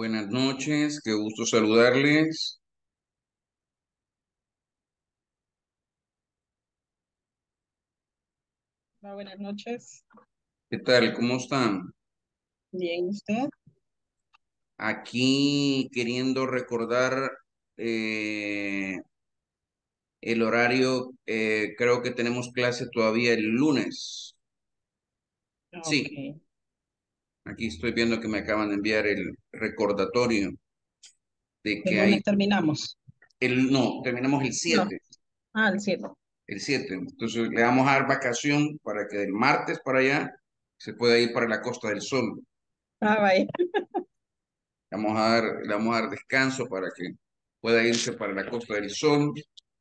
Buenas noches, qué gusto saludarles. Hola, buenas noches. ¿Qué tal? ¿Cómo están? Bien, ¿usted? Aquí queriendo recordar eh, el horario, eh, creo que tenemos clase todavía el lunes. Sí. Aquí estoy viendo que me acaban de enviar el recordatorio de ¿El que hay terminamos? el, no, terminamos el No. 7, Ah, el 7. el 7. Entonces le vamos a dar vacación para que del martes para allá se pueda ir para la Costa del Sol. Ah, vaya. Vamos a dar, le vamos a dar descanso para que pueda irse para la Costa del Sol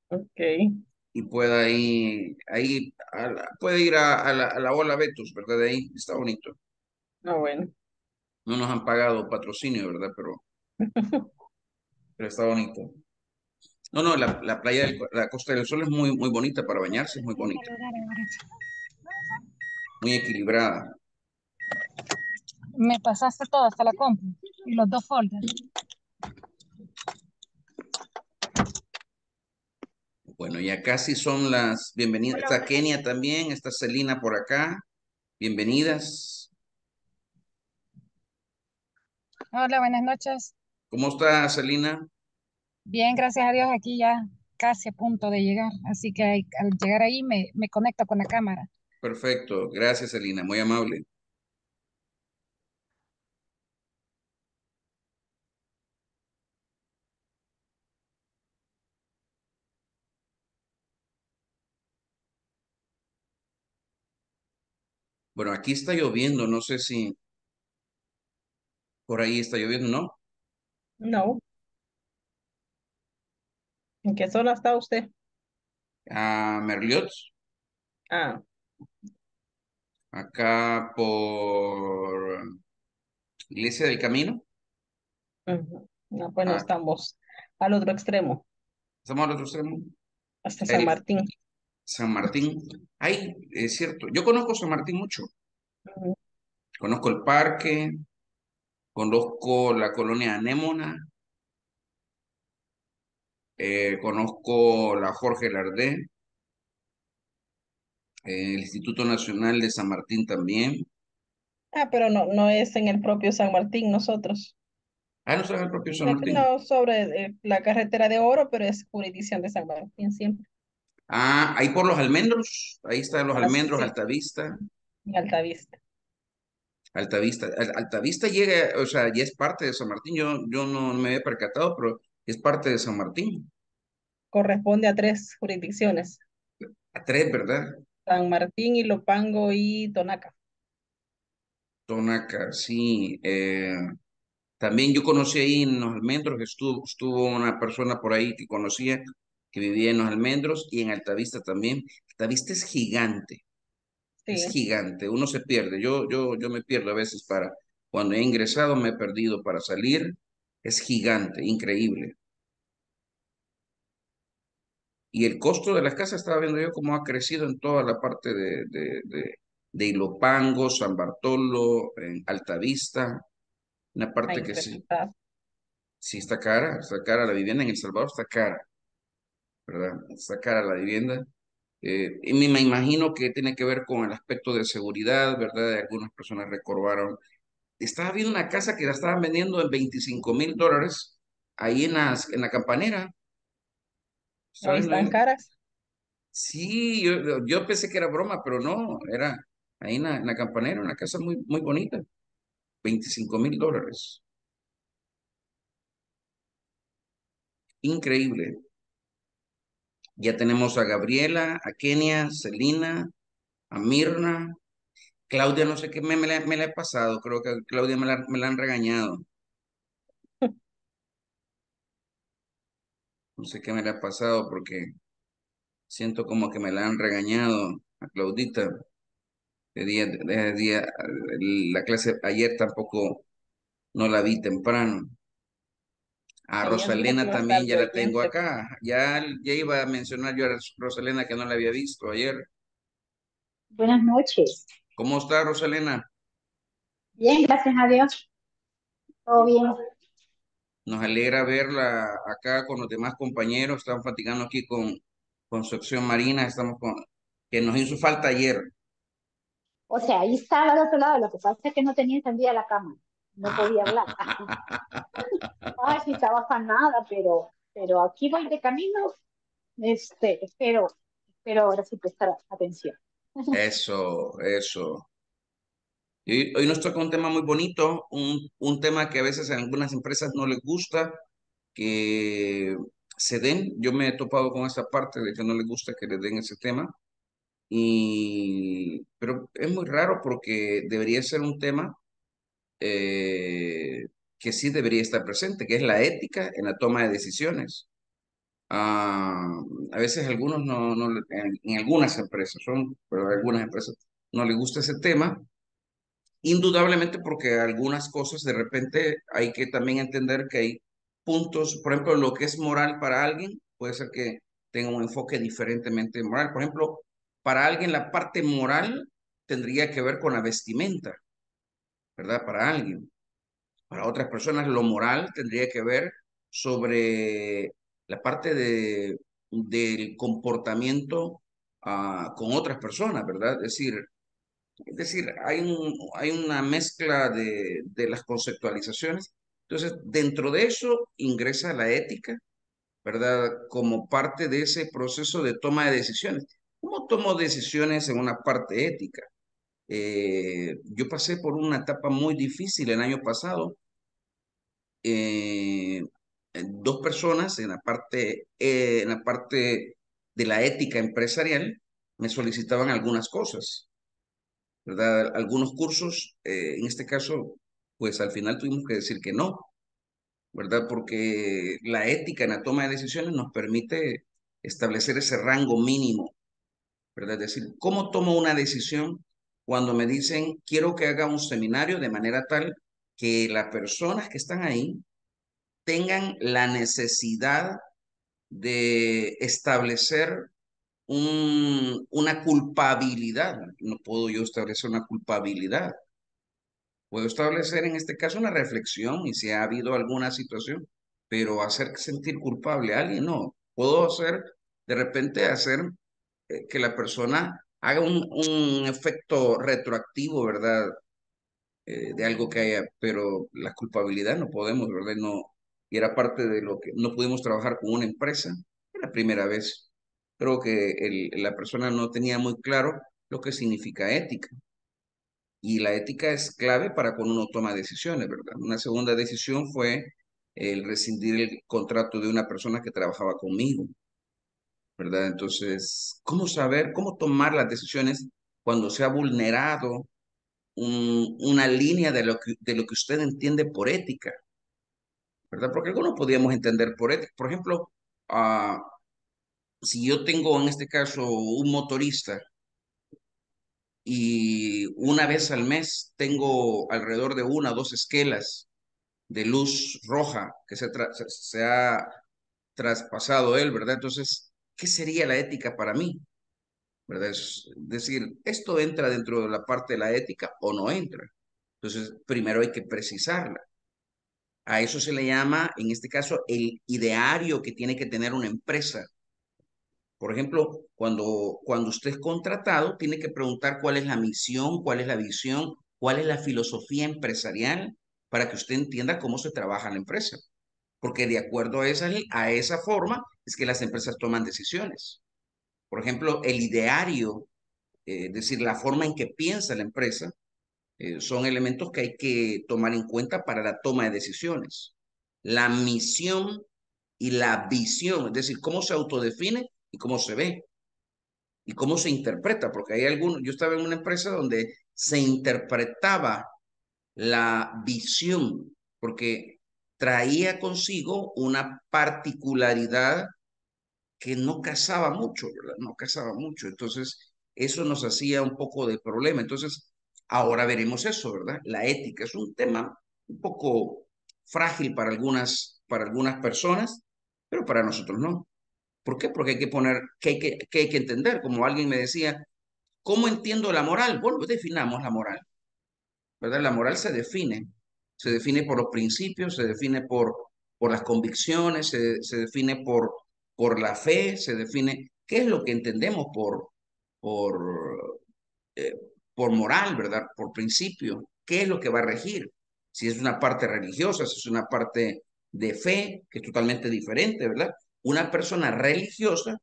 Ok. y pueda ir, ahí, a la- puede ir a, a la, a la Ola Betus, ¿verdad? De ahí está bonito. Ah, bueno. No nos han pagado patrocinio, ¿verdad? Pero, pero está bonito. No, no, la, la playa de la Costa del Sol es muy, muy bonita para bañarse, es muy bonita, muy equilibrada. Me pasaste todo hasta la compra y los dos folders. Bueno, ya casi son las bienvenidas. Está Kenia también, está Celina por acá. Bienvenidas. Hola, buenas noches. ¿Cómo está Celina? Bien, gracias a Dios, aquí ya casi a punto de llegar. Así que al llegar ahí me, me conecto con la cámara. Perfecto, gracias Celina, muy amable. Bueno, aquí está lloviendo, no sé si por ahí está lloviendo, ¿no? No. ¿En qué zona está usted? A Merliot, Ah, acá por Iglesia del Camino. ujú. No, pues no Ah, estamos al otro extremo, estamos al otro extremo. hasta San Martín. San Martín. Ay, es cierto, yo conozco San Martín mucho. Conozco el parque, conozco la colonia Anémona, eh, conozco la Jorge Lardé, eh, el Instituto Nacional de San Martín también. Ah, pero no, no es en el propio San Martín nosotros. Ah, no sabes el propio San Martín. no sobre eh, la carretera de Oro, pero es jurisdicción de San Martín siempre. Ah, ahí por los almendros, ahí están los Ah, almendros, sí, Altavista, en Altavista. Altavista, Al- Altavista llega, o sea, ya es parte de San Martín, yo, yo no me había percatado, pero es parte de San Martín, Corresponde a tres jurisdicciones. a tres, ¿verdad? San Martín, Ilopango y Tonaca. Tonaca, sí, eh, también yo conocí ahí en los almendros, estuvo, estuvo una persona por ahí que conocía, que vivía en los almendros, y en Altavista también, Altavista es gigante, es gigante, uno se pierde, yo, yo, yo me pierdo a veces para, cuando he ingresado me he perdido para salir, es gigante, increíble. Y el costo de las casas, estaba viendo yo cómo ha crecido en toda la parte de, de, de, de Ilopango, San Bartolo, en Altavista, una parte que sí, sí está cara, está cara la vivienda en El Salvador, está cara, ¿verdad? Está cara la vivienda. Eh, y me, imagino que tiene que ver con el aspecto de seguridad, ¿verdad? Algunas personas recordaron. Estaba viendo una casa que la estaban vendiendo en 25 mil dólares ahí en, las, en la campanera. Viendo están caras. Sí, yo, yo pensé que era broma, pero no, era ahí en la, en la campanera, una casa muy, muy bonita, 25 mil dólares. Increíble. Ya tenemos a Gabriela, a Kenia, Celina, a Mirna. Claudia, no sé qué me, me, la, he pasado, creo que a Claudia me la, me la han regañado. No sé qué me la ha pasado porque siento como que me la han regañado a Claudita. De día, de día, la clase ayer tampoco no la vi temprano. A Rosalena también ya la tengo acá. Ya, ya iba a mencionar yo a Rosalena que no la había visto ayer. Buenas noches. ¿Cómo está Rosalena? Bien, gracias a Dios. Todo bien. Nos alegra verla acá con los demás compañeros. Estamos fatigando aquí con, con su acción marina. Estamos con, que nos hizo falta ayer. O sea, ahí estaba al otro lado, lo que pasa es que no tenía encendida la cámara, no podía hablar. Ay, sí, trabaja nada, pero, pero aquí voy de camino, este, espero, espero ahora sí prestar atención. Eso, eso. Y hoy nos toca un tema muy bonito, un, un tema que a veces a algunas empresas no les gusta que se den. Yo me he topado con esa parte de que no les gusta que les den ese tema. Y, pero es muy raro porque debería ser un tema eh, que sí debería estar presente, que es la ética en la toma de decisiones. Ah, a veces algunos no, no en, en algunas empresas son, pero algunas empresas no les gusta ese tema Indudablemente porque algunas cosas de repente hay que también entender que hay puntos, por ejemplo, lo que es moral para alguien puede ser que tenga un enfoque diferentemente moral. Por ejemplo, para alguien la parte moral tendría que ver con la vestimenta, ¿verdad? Para alguien. Para otras personas lo moral tendría que ver sobre la parte de, del comportamiento uh, con otras personas, ¿verdad? Es decir, es decir, hay, un, hay una mezcla de, de las conceptualizaciones. Entonces, dentro de eso ingresa la ética, ¿verdad? Como parte de ese proceso de toma de decisiones. ¿Cómo tomo decisiones en una parte ética? Eh, yo pasé por una etapa muy difícil el año pasado. Eh, dos personas en la parte, eh, en la parte de la ética empresarial me solicitaban algunas cosas. ¿verdad? Algunos cursos, en este caso, pues al final tuvimos que decir que no, ¿verdad? Porque la ética en la toma de decisiones nos permite establecer ese rango mínimo, ¿verdad? Es decir, ¿cómo tomo una decisión cuando me dicen quiero que haga un seminario de manera tal que las personas que están ahí tengan la necesidad de establecer un, una culpabilidad. No puedo yo establecer una culpabilidad. Puedo establecer en este caso una reflexión y si ha habido alguna situación, pero hacer sentir culpable a alguien, no. Puedo hacer, de repente, hacer eh, que la persona haga un, un efecto retroactivo, ¿verdad? Eh, de algo que haya, pero la culpabilidad no podemos, ¿verdad? No, y era parte de lo que no pudimos trabajar con una empresa, la primera vez creo que el, la persona no tenía muy claro lo que significa ética. Y la ética es clave para cuando uno toma decisiones, ¿verdad? Una segunda decisión fue el rescindir el contrato de una persona que trabajaba conmigo, ¿verdad? Entonces, ¿cómo saber, cómo tomar las decisiones cuando se ha vulnerado un, una línea de lo, que, de lo que usted entiende por ética? ¿Verdad? Porque algunos podríamos entender por ética. Por ejemplo, uh, si yo tengo en este caso un motorista y una vez al mes tengo alrededor de una o dos esquelas de luz roja que se, se ha traspasado él, ¿verdad? Entonces, ¿qué sería la ética para mí? ¿Verdad? Es decir, ¿esto entra dentro de la parte de la ética o no entra? Entonces, primero hay que precisarla. A eso se le llama, en este caso, el ideario que tiene que tener una empresa por ejemplo, cuando, cuando usted es contratado, tiene que preguntar cuál es la misión, cuál es la visión, cuál es la filosofía empresarial para que usted entienda cómo se trabaja la empresa. Porque de acuerdo a esa, a esa forma es que las empresas toman decisiones. Por ejemplo, el ideario, eh, es decir, la forma en que piensa la empresa, eh, son elementos que hay que tomar en cuenta para la toma de decisiones. La misión y la visión, es decir, cómo se autodefine y cómo se ve y cómo se interpreta, porque hay algunos, yo estaba en una empresa donde se interpretaba la visión, porque traía consigo una particularidad que no casaba mucho, ¿verdad? No casaba mucho. Entonces, eso nos hacía un poco de problema. Entonces, ahora veremos eso, ¿verdad? La ética es un tema un poco frágil para algunas, para algunas personas, pero para nosotros no. ¿Por qué? Porque hay que poner, que hay que, que hay que entender, como alguien me decía, ¿cómo entiendo la moral? Bueno, definamos la moral, ¿verdad? La moral se define, se define por los principios, se define por, por las convicciones, se, se define por, por la fe, se define qué es lo que entendemos por, por, eh, por moral, ¿verdad? Por principio, qué es lo que va a regir. Si es una parte religiosa, si es una parte de fe, que es totalmente diferente, ¿verdad? Una persona religiosa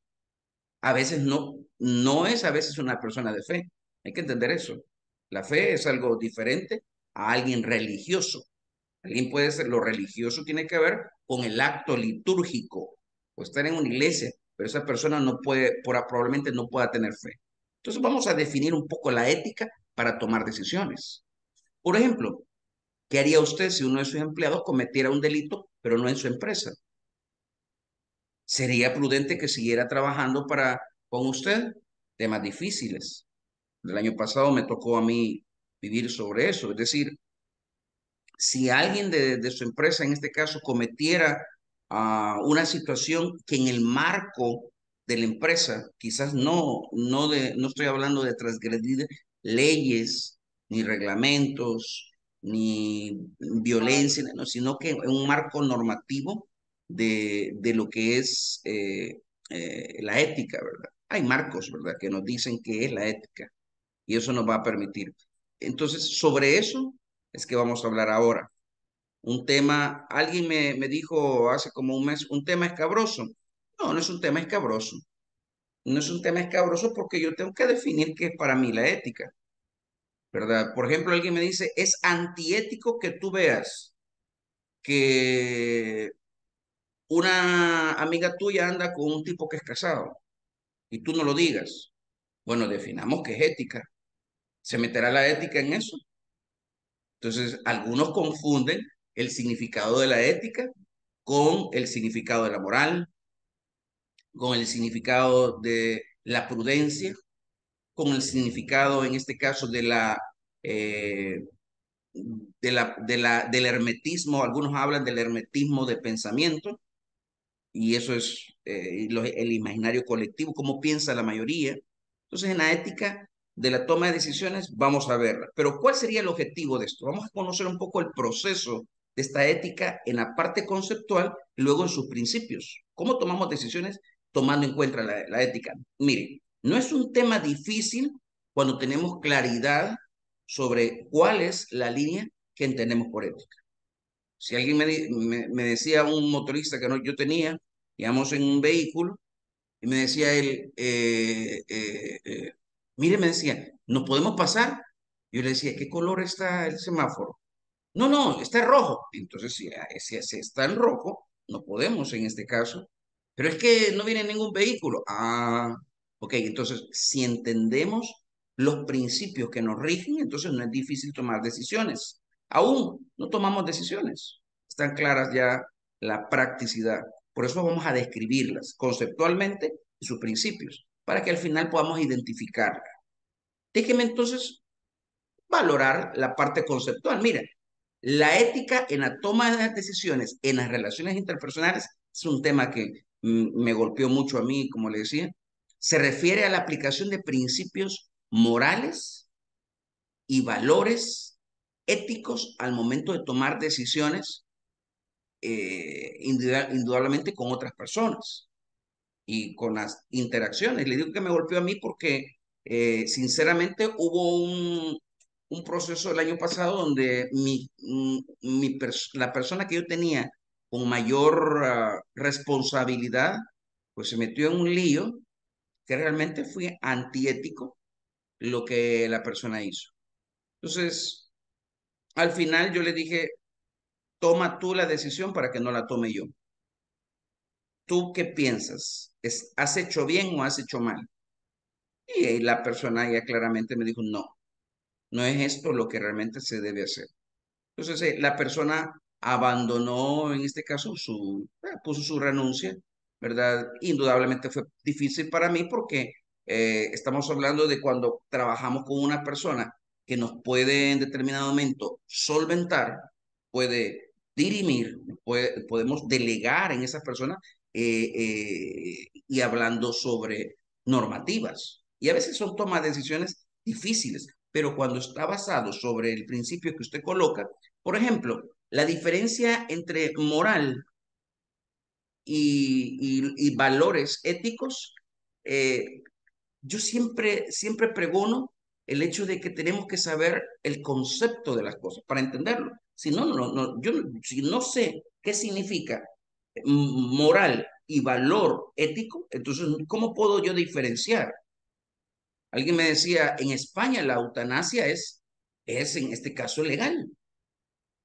a veces no, no es a veces una persona de fe. Hay que entender eso. La fe es algo diferente a alguien religioso. Alguien puede ser, lo religioso tiene que ver con el acto litúrgico, o estar en una iglesia, pero esa persona no puede, probablemente no pueda tener fe. Entonces vamos a definir un poco la ética para tomar decisiones. Por ejemplo, ¿qué haría usted si uno de sus empleados cometiera un delito, pero no en su empresa? ¿Sería prudente que siguiera trabajando para con usted? Temas difíciles. El año pasado me tocó a mí vivir sobre eso, es decir, si alguien de, su empresa, en este caso, cometiera ah, una situación que en el marco de la empresa, quizás no, no, de, no estoy hablando de transgredir leyes, ni reglamentos, ni violencia, sino que en un marco normativo de, de lo que es eh, eh, la ética, ¿verdad? Hay marcos, ¿verdad?, que nos dicen qué es la ética y eso nos va a permitir. Entonces, sobre eso es que vamos a hablar ahora. Un tema, alguien me, me dijo hace como un mes, un tema escabroso. No, no es un tema escabroso. No es un tema escabroso porque yo tengo que definir qué es para mí la ética. ¿Verdad? Por ejemplo, alguien me dice, es antiético que tú veas que una amiga tuya anda con un tipo que es casado y tú no lo digas. Bueno, definamos qué es ética. ¿Se meterá la ética en eso? Entonces, algunos confunden el significado de la ética con el significado de la moral, con el significado de la prudencia, con el significado, en este caso, de la, eh, de la, de la, del hermetismo. Algunos hablan del hermetismo de pensamiento, y eso es eh, el imaginario colectivo, cómo piensa la mayoría. Entonces, en la ética de la toma de decisiones, vamos a verla. Pero, ¿cuál sería el objetivo de esto? Vamos a conocer un poco el proceso de esta ética en la parte conceptual luego en sus principios. ¿Cómo tomamos decisiones tomando en cuenta la, la ética? Mire, no es un tema difícil cuando tenemos claridad sobre cuál es la línea que entendemos por ética. Si alguien me, me, decía un motorista que no, yo tenía, íbamos en un vehículo, y me decía él, eh, eh, eh, mire, me decía, ¿nos podemos pasar? Yo le decía, ¿qué color está el semáforo? No, no, está rojo. Entonces, si, si está en rojo, no podemos en este caso. Pero es que no viene ningún vehículo. Ah, ok, entonces, si entendemos los principios que nos rigen, entonces no es difícil tomar decisiones. Aún no tomamos decisiones. Están claras ya la practicidad. Por eso vamos a describirlas conceptualmente y sus principios, para que al final podamos identificarla. Déjeme entonces valorar la parte conceptual. Mira, la ética en la toma de las decisiones en las relaciones interpersonales es un tema que mm, me golpeó mucho a mí, como le decía. Se refiere a la aplicación de principios morales y valores éticos al momento de tomar decisiones, eh, indudablemente con otras personas y con las interacciones. Le digo que me golpeó a mí porque, eh, sinceramente, hubo un, un, proceso el año pasado donde mi, mm, mi la persona que yo tenía con mayor ah, responsabilidad, pues se metió en un lío que realmente fue antiético lo que la persona hizo. Entonces, al final yo le dije, toma tú la decisión para que no la tome yo. ¿Tú qué piensas? ¿Es, ¿Has hecho bien o has hecho mal? Y la persona ya claramente me dijo, no, no es esto lo que realmente se debe hacer. Entonces, eh, la persona abandonó, en este caso, su, eh, puso su renuncia, ¿verdad? Indudablemente fue difícil para mí porque eh, estamos hablando de cuando trabajamos con una persona que nos puede en determinado momento solventar, puede dirimir, podemos delegar en esas personas eh, eh, y hablando sobre normativas. Y a veces son tomas de decisiones difíciles, pero cuando está basado sobre el principio que usted coloca, por ejemplo, la diferencia entre moral y, valores éticos, eh, yo siempre, siempre pregono el hecho de que tenemos que saber el concepto de las cosas para entenderlo. Si no, no, no, yo si no sé qué significa moral y valor ético, entonces, ¿cómo puedo yo diferenciar? Alguien me decía, en España la eutanasia es, es en este caso legal.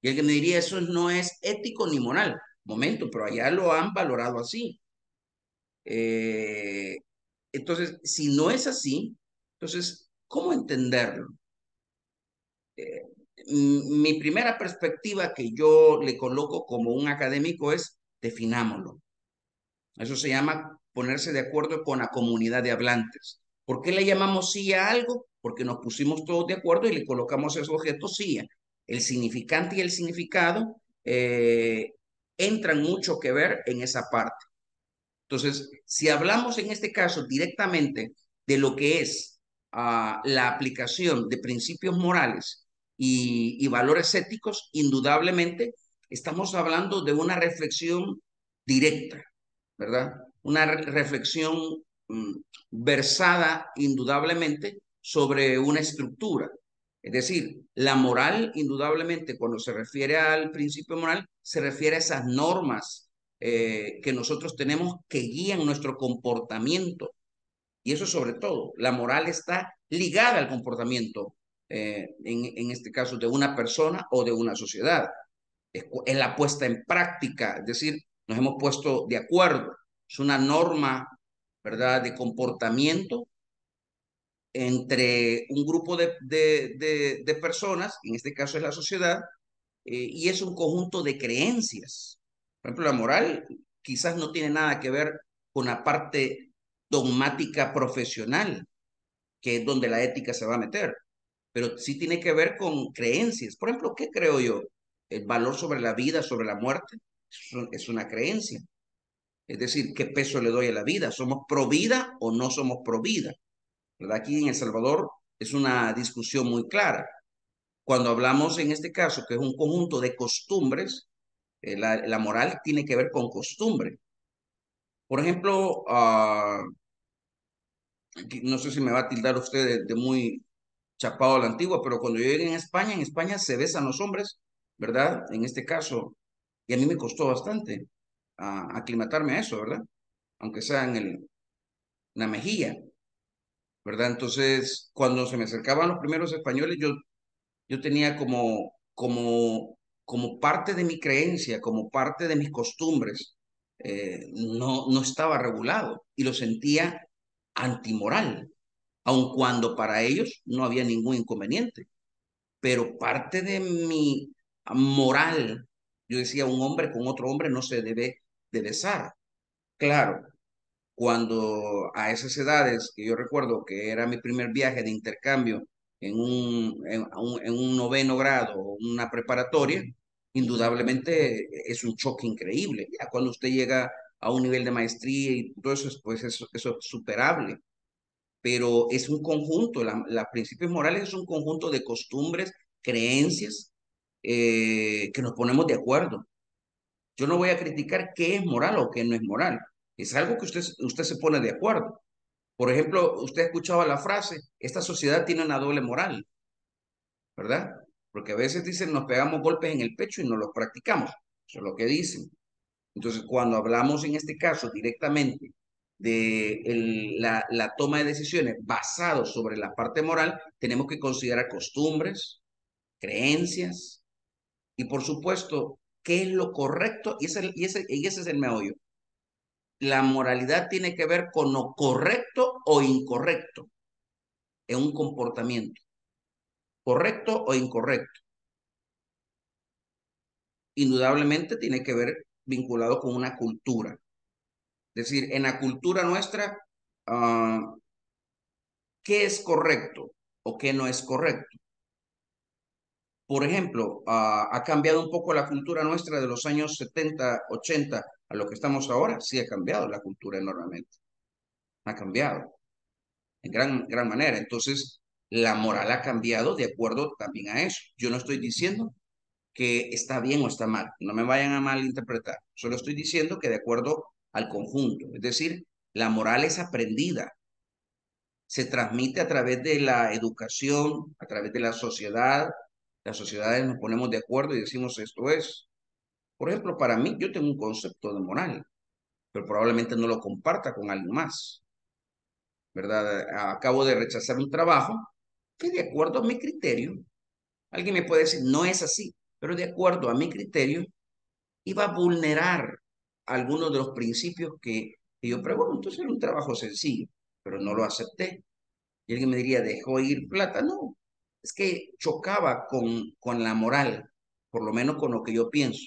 Y alguien me diría, eso no es ético ni moral. Momento, pero allá lo han valorado así. Eh, entonces, si no es así, entonces, ¿cómo entenderlo? Eh, mi primera perspectiva que yo le coloco como un académico es definámoslo. Eso se llama ponerse de acuerdo con la comunidad de hablantes. ¿Por qué le llamamos sí a algo? Porque nos pusimos todos de acuerdo y le colocamos ese objeto sí. El significante y el significado eh, entran mucho que ver en esa parte. Entonces, si hablamos en este caso directamente de lo que es ah, la aplicación de principios morales y, valores éticos, indudablemente estamos hablando de una reflexión directa, ¿verdad? Una reflexión mm, versada indudablemente sobre una estructura. Es decir, la moral, indudablemente, cuando se refiere al principio moral, se refiere a esas normas eh, que nosotros tenemos que guían nuestro comportamiento. Y eso sobre todo, la moral está ligada al comportamiento, eh, en, en, este caso, de una persona o de una sociedad. Es, la puesta en práctica, es decir, nos hemos puesto de acuerdo. Es una norma, ¿verdad?, de comportamiento entre un grupo de, de, de, de personas, en este caso es la sociedad, eh, y es un conjunto de creencias. Por ejemplo, la moral quizás no tiene nada que ver con la parte dogmática profesional, que es donde la ética se va a meter, pero sí tiene que ver con creencias. Por ejemplo, ¿qué creo yo? El valor sobre la vida, sobre la muerte, es una creencia. Es decir, ¿qué peso le doy a la vida? ¿Somos pro vida o no somos pro vida? Aquí en El Salvador es una discusión muy clara. Cuando hablamos en este caso, que es un conjunto de costumbres, eh, la, moral tiene que ver con costumbre. Por ejemplo, uh, no sé si me va a tildar usted de, muy chapado a la antigua, pero cuando yo llegué en España, en España se besan los hombres, ¿verdad? En este caso, y a mí me costó bastante uh, aclimatarme a eso, ¿verdad? Aunque sea en, el, en la mejilla, ¿verdad? Entonces, cuando se me acercaban los primeros españoles, yo, yo tenía como, como como parte de mi creencia, como parte de mis costumbres, eh, no, no estaba regulado y lo sentía antimoral, aun cuando para ellos no había ningún inconveniente. Pero parte de mi moral, yo decía, un hombre con otro hombre no se debe de besar. Claro, cuando a esas edades, que yo recuerdo que era mi primer viaje de intercambio en un, en un, en un noveno grado, una preparatoria, indudablemente es un choque increíble. Ya cuando usted llega a un nivel de maestría y todo eso, pues eso, es superable. Pero es un conjunto, la principios morales es un conjunto de costumbres, creencias, eh, que nos ponemos de acuerdo. Yo no voy a criticar qué es moral o qué no es moral. Es algo que usted, usted se pone de acuerdo. Por ejemplo, usted escuchaba la frase, esta sociedad tiene una doble moral, ¿verdad? Porque a veces dicen nos pegamos golpes en el pecho y no los practicamos. Eso es lo que dicen. Entonces, cuando hablamos en este caso directamente de la, la, toma de decisiones basado sobre la parte moral, tenemos que considerar costumbres, creencias y por supuesto, qué es lo correcto y ese, y ese, y ese es el meollo. La moralidad tiene que ver con lo correcto o incorrecto en un comportamiento. ¿Correcto o incorrecto? Indudablemente tiene que ver vinculado con una cultura. Es decir, en la cultura nuestra, uh, ¿qué es correcto o qué no es correcto? Por ejemplo, uh, ha cambiado un poco la cultura nuestra de los años 70, 80 a lo que estamos ahora. Sí ha cambiado la cultura enormemente. Ha cambiado en gran, gran manera. Entonces, la moral ha cambiado de acuerdo también a eso. Yo no estoy diciendo que está bien o está mal. No me vayan a malinterpretar. Solo estoy diciendo que de acuerdo al conjunto. Es decir, la moral es aprendida. Se transmite a través de la educación, a través de la sociedad. Las sociedades nos ponemos de acuerdo y decimos esto es. Por ejemplo, para mí, yo tengo un concepto de moral, pero probablemente no lo comparta con alguien más. ¿Verdad? Acabo de rechazar un trabajo que de acuerdo a mi criterio, alguien me puede decir, no es así, pero de acuerdo a mi criterio, iba a vulnerar algunos de los principios que, yo pregunto. Entonces era un trabajo sencillo, pero no lo acepté. Y alguien me diría, ¿dejó ir plata? No, es que chocaba con, con la moral, por lo menos con lo que yo pienso.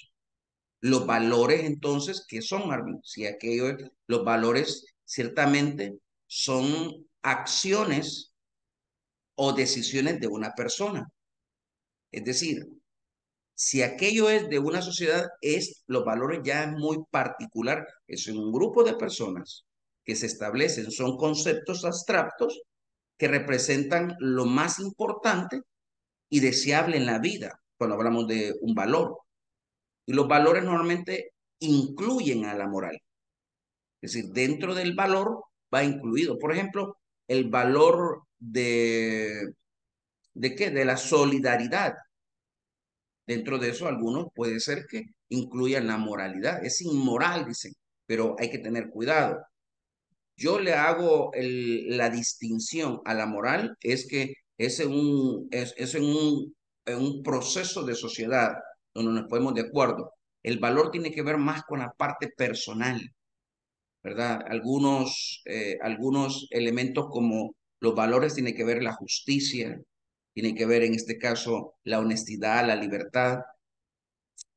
Los valores entonces, ¿qué son? Si aquello, los valores ciertamente son acciones o decisiones de una persona. Es decir, si aquello es de una sociedad, es los valores ya es muy particular. Es un grupo de personas que se establecen, son conceptos abstractos que representan lo más importante y deseable en la vida, cuando hablamos de un valor. Y los valores normalmente incluyen a la moral. Es decir, dentro del valor va incluido, por ejemplo, el valor de, ¿de qué? De la solidaridad. Dentro de eso, algunos puede ser que incluyan la moralidad. Es inmoral, dicen, pero hay que tener cuidado. Yo le hago la distinción a la moral, es que es en un, es, en un, en un proceso de sociedad donde nos ponemos de acuerdo. El valor tiene que ver más con la parte personal, ¿verdad? Algunos, eh, algunos elementos como los valores tienen que ver la justicia, tiene que ver en este caso la honestidad, la libertad,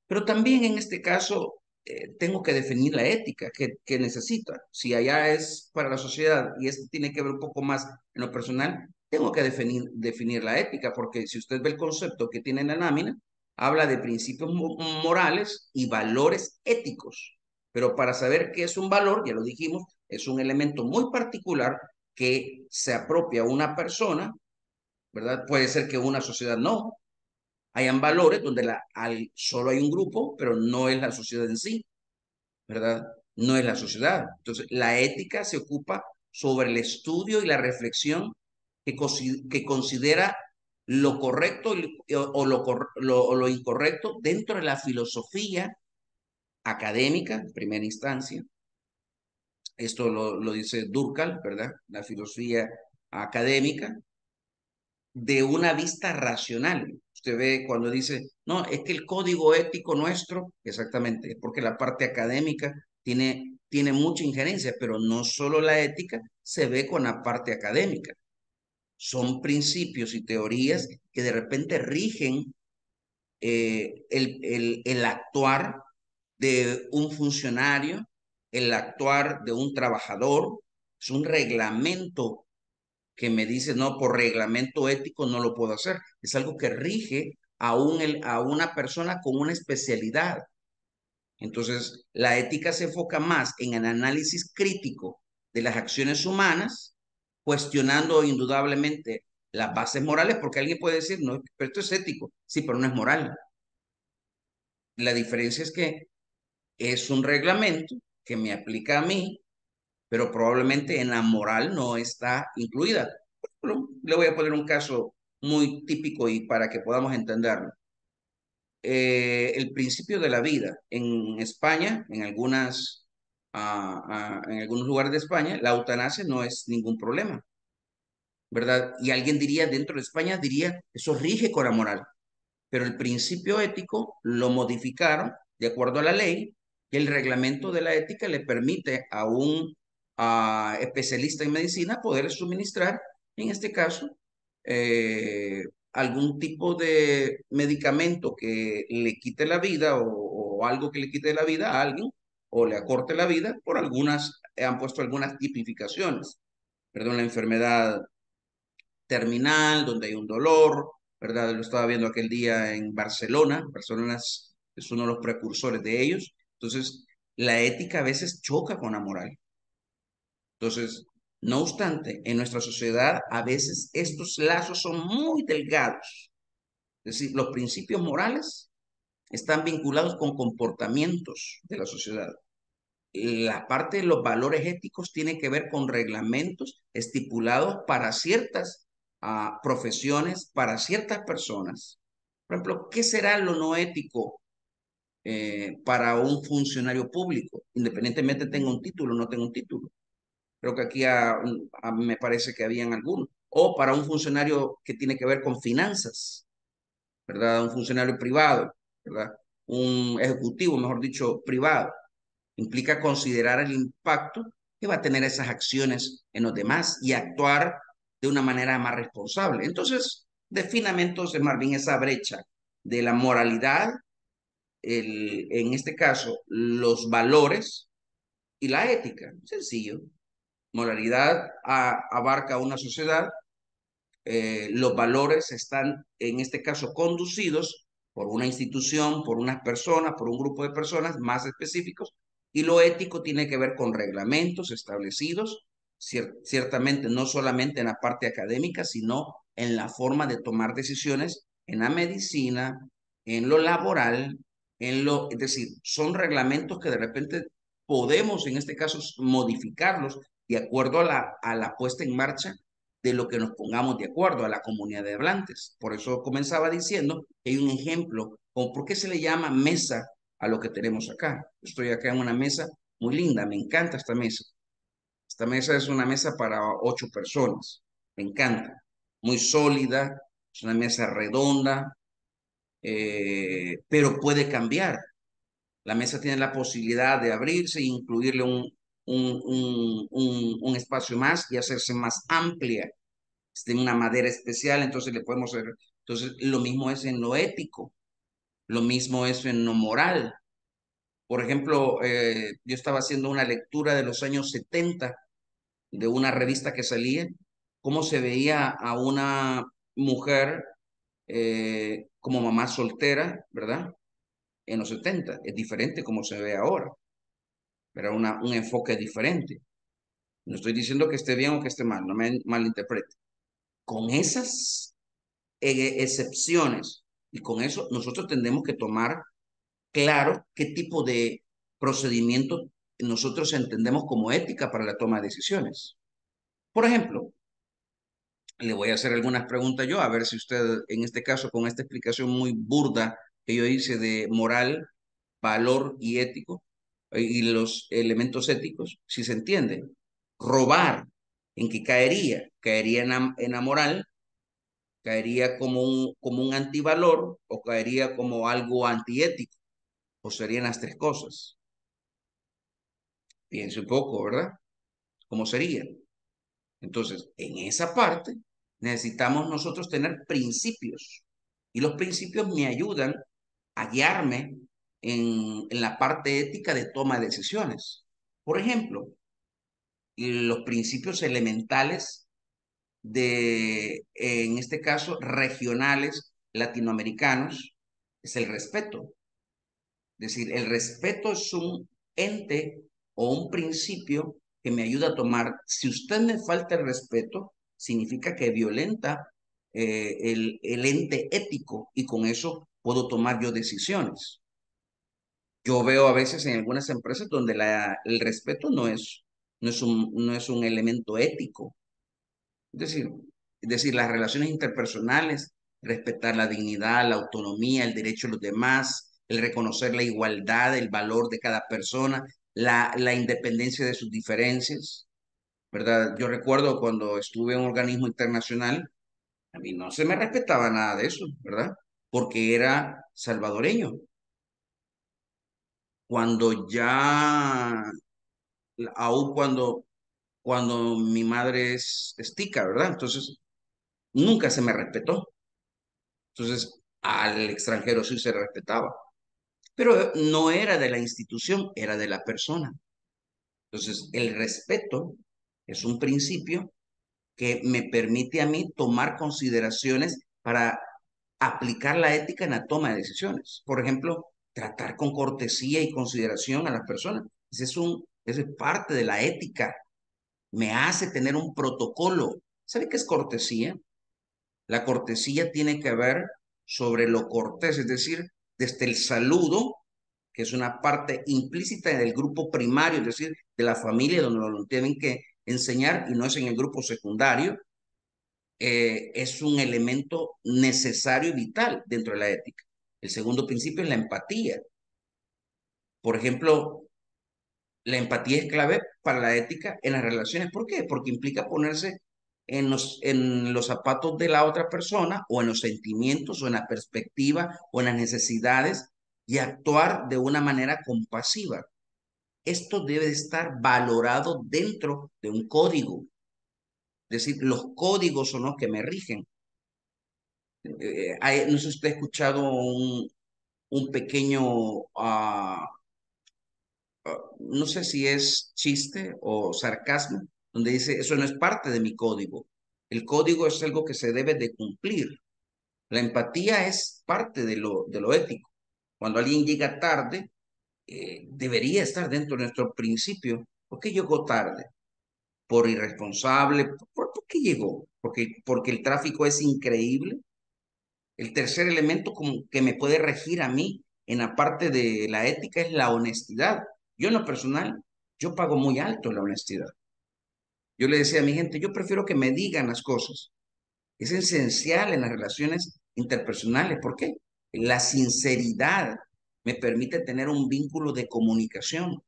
pero también en este caso eh, tengo que definir la ética que, que necesita. Si allá es para la sociedad y esto tiene que ver un poco más en lo personal, tengo que definir, definir la ética, porque si usted ve el concepto que tiene en la lámina, habla de principios morales y valores éticos. Pero para saber qué es un valor, ya lo dijimos, es un elemento muy particular que se apropia una persona ¿verdad? Puede ser que una sociedad no. Hayan valores donde la, solo hay un grupo, pero no es la sociedad en sí, ¿verdad? No es la sociedad. Entonces, la ética se ocupa sobre el estudio y la reflexión que, que considera lo correcto o lo, lo, lo incorrecto dentro de la filosofía académica, en primera instancia. Esto lo, lo dice Durkheim, ¿verdad? La filosofía académica, de una vista racional. Usted ve cuando dice, no, es que el código ético nuestro, exactamente, es porque la parte académica tiene, tiene mucha injerencia, pero no solo la ética se ve con la parte académica. Son principios y teorías que de repente rigen eh, el, el, el actuar de un funcionario, el actuar de un trabajador, es un reglamento que me dice, no, por reglamento ético no lo puedo hacer. Es algo que rige a, un, a una persona con una especialidad. Entonces, la ética se enfoca más en el análisis crítico de las acciones humanas, cuestionando indudablemente las bases morales, porque alguien puede decir, no, pero esto es ético, sí, pero no es moral. La diferencia es que es un reglamento que me aplica a mí pero probablemente en la moral no está incluida. Le voy a poner un caso muy típico y para que podamos entenderlo. Eh, el principio de la vida. En España, en, algunas, ah, ah, en algunos lugares de España, la eutanasia no es ningún problema. ¿Verdad? Y alguien diría, dentro de España, diría, eso rige con la moral. Pero el principio ético lo modificaron de acuerdo a la ley y el reglamento de la ética le permite a un a especialista en medicina poder suministrar, en este caso, eh, algún tipo de medicamento que le quite la vida o, algo que le quite la vida a alguien o le acorte la vida por algunas, han puesto algunas tipificaciones, perdón, la enfermedad terminal, donde hay un dolor, ¿verdad? Lo estaba viendo aquel día en Barcelona, Barcelona es, es uno de los precursores de ellos, entonces la ética a veces choca con la moral. Entonces, no obstante, en nuestra sociedad a veces estos lazos son muy delgados. Es decir, los principios morales están vinculados con comportamientos de la sociedad. La parte de los valores éticos tiene que ver con reglamentos estipulados para ciertas uh, profesiones, para ciertas personas. Por ejemplo, ¿qué será lo no ético eh, para un funcionario público, independientemente tenga un título o no tenga un título? Creo que aquí a, a, me parece que habían algunos. O para un funcionario que tiene que ver con finanzas, ¿verdad? Un funcionario privado, ¿verdad? Un ejecutivo, mejor dicho, privado. Implica considerar el impacto que va a tener esas acciones en los demás y actuar de una manera más responsable. Entonces, defíname entonces, Marvin, esa brecha de la moralidad, el, en este caso, los valores y la ética. Sencillo. Moralidad abarca una sociedad, eh, los valores están, en este caso, conducidos por una institución, por unas personas, por un grupo de personas más específicos, y lo ético tiene que ver con reglamentos establecidos, cier ciertamente no solamente en la parte académica, sino en la forma de tomar decisiones en la medicina, en lo laboral, en lo, es decir, son reglamentos que de repente podemos en este caso modificarlos de acuerdo a la, a la puesta en marcha de lo que nos pongamos de acuerdo a la comunidad de hablantes. Por eso comenzaba diciendo que hay un ejemplo, por qué se le llama mesa a lo que tenemos acá. Estoy acá en una mesa muy linda, me encanta esta mesa. Esta mesa es una mesa para ocho personas, me encanta, muy sólida, es una mesa redonda, eh, pero puede cambiar. La mesa tiene la posibilidad de abrirse e incluirle un, un, un, un, espacio más y hacerse más amplia. Tiene una madera especial, entonces le podemos hacer. Entonces, lo mismo es en lo ético, lo mismo es en lo moral. Por ejemplo, eh, yo estaba haciendo una lectura de los años 70 de una revista que salía, cómo se veía a una mujer eh, como mamá soltera, ¿verdad? En los 70. Es diferente como se ve ahora. Era una, un enfoque diferente. No estoy diciendo que esté bien o que esté mal, no me malinterprete. Con esas eh, excepciones y con eso nosotros tendremos que tomar claro qué tipo de procedimiento nosotros entendemos como ética para la toma de decisiones. Por ejemplo, le voy a hacer algunas preguntas yo, a ver si usted, en este caso, con esta explicación muy burda que yo hice de moral, valor y ético, y los elementos éticos, si se entiende. Robar, ¿en qué caería? Caería en en la moral, caería como un, como un antivalor o caería como algo antiético, o serían las tres cosas. Piense un poco, ¿verdad? ¿Cómo sería? Entonces, en esa parte necesitamos nosotros tener principios y los principios me ayudan a guiarme en, en la parte ética de toma de decisiones. Por ejemplo, los principios elementales de, en este caso, regionales latinoamericanos, es el respeto. Es decir, el respeto es un ente o un principio que me ayuda a tomar, si usted me falta el respeto, significa que violenta eh, el, el ente ético y con eso puedo tomar yo decisiones. Yo veo a veces en algunas empresas donde la, el respeto no es, no, es un, no es un elemento ético. Es decir, es decir, las relaciones interpersonales, respetar la dignidad, la autonomía, el derecho de los demás, el reconocer la igualdad, el valor de cada persona, la, la independencia de sus diferencias, ¿verdad? Yo recuerdo cuando estuve en un organismo internacional, a mí no se me respetaba nada de eso, ¿verdad? Porque era salvadoreño. Cuando ya, aún cuando, cuando mi madre es estica, ¿verdad? Entonces, nunca se me respetó. Entonces, al extranjero sí se respetaba. Pero no era de la institución, era de la persona. Entonces, el respeto es un principio que me permite a mí tomar consideraciones para aplicar la ética en la toma de decisiones. Por ejemplo, tratar con cortesía y consideración a las personas. Ese es, un, ese es parte de la ética. Me hace tener un protocolo. ¿Sabe qué es cortesía? La cortesía tiene que ver sobre lo cortés, es decir, desde el saludo, que es una parte implícita del grupo primario, es decir, de la familia donde lo tienen que enseñar y no es en el grupo secundario, eh, es un elemento necesario y vital dentro de la ética. El segundo principio es la empatía. Por ejemplo, la empatía es clave para la ética en las relaciones. ¿Por qué? Porque implica ponerse en los, en los zapatos de la otra persona o en los sentimientos o en la perspectiva o en las necesidades y actuar de una manera compasiva. Esto debe estar valorado dentro de un código. Es decir, los códigos son los que me rigen. Eh, no sé si usted ha escuchado un, un pequeño, uh, no sé si es chiste o sarcasmo, donde dice, eso no es parte de mi código. El código es algo que se debe de cumplir. La empatía es parte de lo, de lo ético. Cuando alguien llega tarde, eh, debería estar dentro de nuestro principio. ¿Por qué llegó tarde? ¿Por irresponsable? ¿Por, por qué llegó? ¿Porque, ¿Porque el tráfico es increíble? El tercer elemento que me puede regir a mí en la parte de la ética es la honestidad. Yo en lo personal, yo pago muy alto la honestidad. Yo le decía a mi gente, yo prefiero que me digan las cosas. Es esencial en las relaciones interpersonales. ¿Por qué? La sinceridad me permite tener un vínculo de comunicación.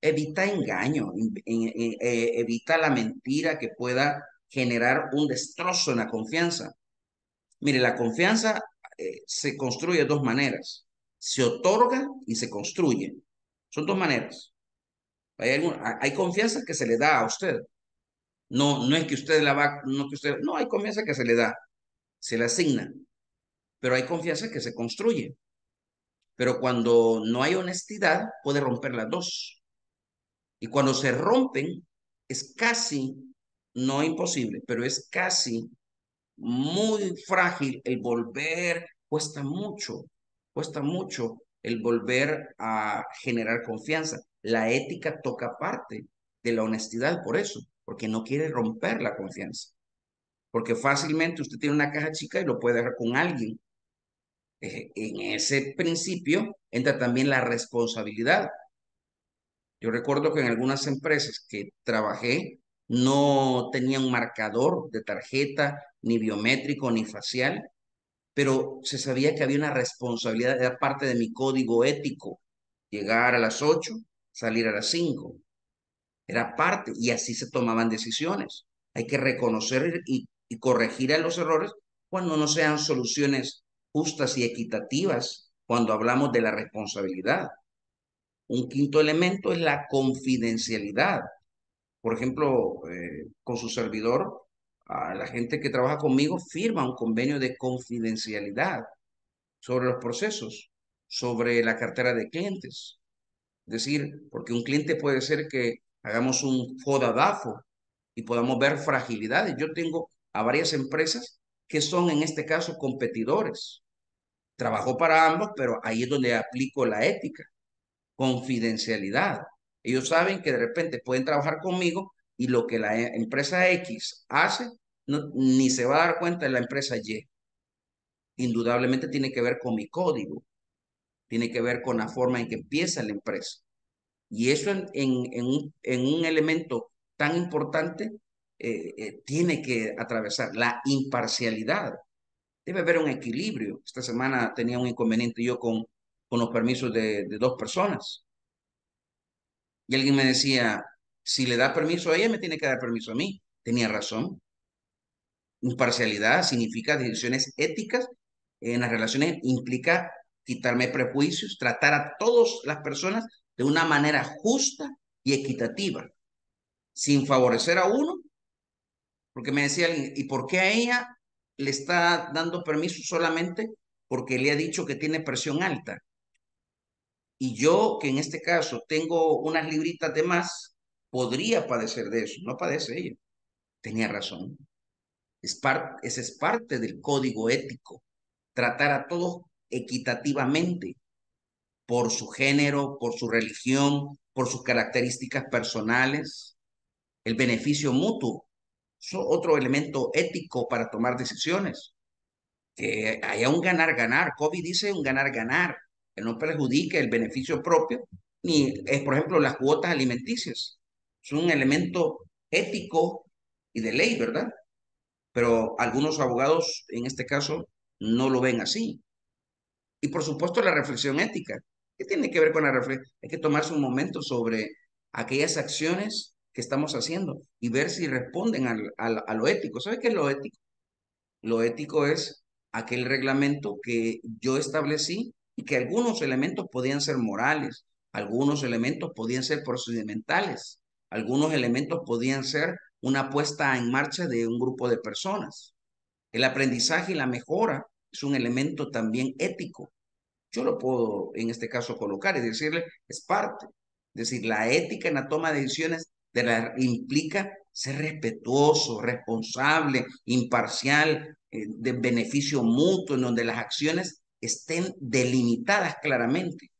Evita engaño, eh, evita la mentira que pueda generar un destrozo en la confianza. Mire, la confianza eh, se construye de dos maneras. Se otorga y se construye. Son dos maneras. Hay, hay confianza que se le da a usted. No, no es que usted la va, no que usted, no, hay confianza que se le da, se le asigna. Pero hay confianza que se construye. Pero cuando no hay honestidad, puede romper las dos. Y cuando se rompen, es casi, no imposible, pero es casi muy frágil el volver, cuesta mucho, cuesta mucho el volver a generar confianza. La ética toca parte de la honestidad por eso, porque no quiere romper la confianza. Porque fácilmente usted tiene una caja chica y lo puede dejar con alguien. Eh, en ese principio entra también la responsabilidad. Yo recuerdo que en algunas empresas que trabajé no tenía un marcador de tarjeta, ni biométrico, ni facial, pero se sabía que había una responsabilidad, era parte de mi código ético, llegar a las 8, salir a las 5. Era parte y así se tomaban decisiones. Hay que reconocer y, y corregir a los errores cuando no sean soluciones justas y equitativas, cuando hablamos de la responsabilidad. Un quinto elemento es la confidencialidad. Por ejemplo, eh, con su servidor, a la gente que trabaja conmigo firma un convenio de confidencialidad sobre los procesos, sobre la cartera de clientes. Es decir, porque un cliente puede ser que hagamos un fodadafo y podamos ver fragilidades. Yo tengo a varias empresas que son en este caso competidores. Trabajo para ambos, pero ahí es donde aplico la ética, confidencialidad. Ellos saben que de repente pueden trabajar conmigo y lo que la empresa X hace, ni se va a dar cuenta de la empresa Y. Indudablemente tiene que ver con mi código, tiene que ver con la forma en que empieza la empresa. Y eso en, un, en un, elemento tan importante eh, eh, tiene que atravesar la imparcialidad. Debe haber un equilibrio. Esta semana tenía un inconveniente yo con, con los permisos de dos personas. Y alguien me decía, si le da permiso a ella, me tiene que dar permiso a mí. Tenía razón. Imparcialidad significa decisiones éticas en las relaciones, implica quitarme prejuicios, tratar a todas las personas de una manera justa y equitativa, sin favorecer a uno. Porque me decía alguien, ¿y por qué a ella le está dando permiso solamente porque le ha dicho que tiene presión alta? Y yo, que en este caso tengo unas libritas de más, podría padecer de eso. No padece ella. Tenía razón. Es parte, ese es parte del código ético. Tratar a todos equitativamente por su género, por su religión, por sus características personales. El beneficio mutuo es otro elemento ético para tomar decisiones. que haya un ganar-ganar. COVID dice un ganar-ganar, que no perjudique el beneficio propio, ni, es, por ejemplo, las cuotas alimenticias. Es un elemento ético y de ley, ¿verdad? Pero algunos abogados, en este caso, no lo ven así. Y por supuesto la reflexión ética. ¿Qué tiene que ver con la reflexión? Hay que tomarse un momento sobre aquellas acciones que estamos haciendo y ver si responden al, a lo ético. ¿Sabe qué es lo ético? Lo ético es aquel reglamento que yo establecí y que algunos elementos podían ser morales, algunos elementos podían ser procedimentales, algunos elementos podían ser una puesta en marcha de un grupo de personas. El aprendizaje y la mejora es un elemento también ético. Yo lo puedo en este caso colocar y decirle, es parte. Es decir, la ética en la toma de decisiones de la, implica ser respetuoso, responsable, imparcial, eh, de beneficio mutuo, en donde las acciones estén delimitadas claramente.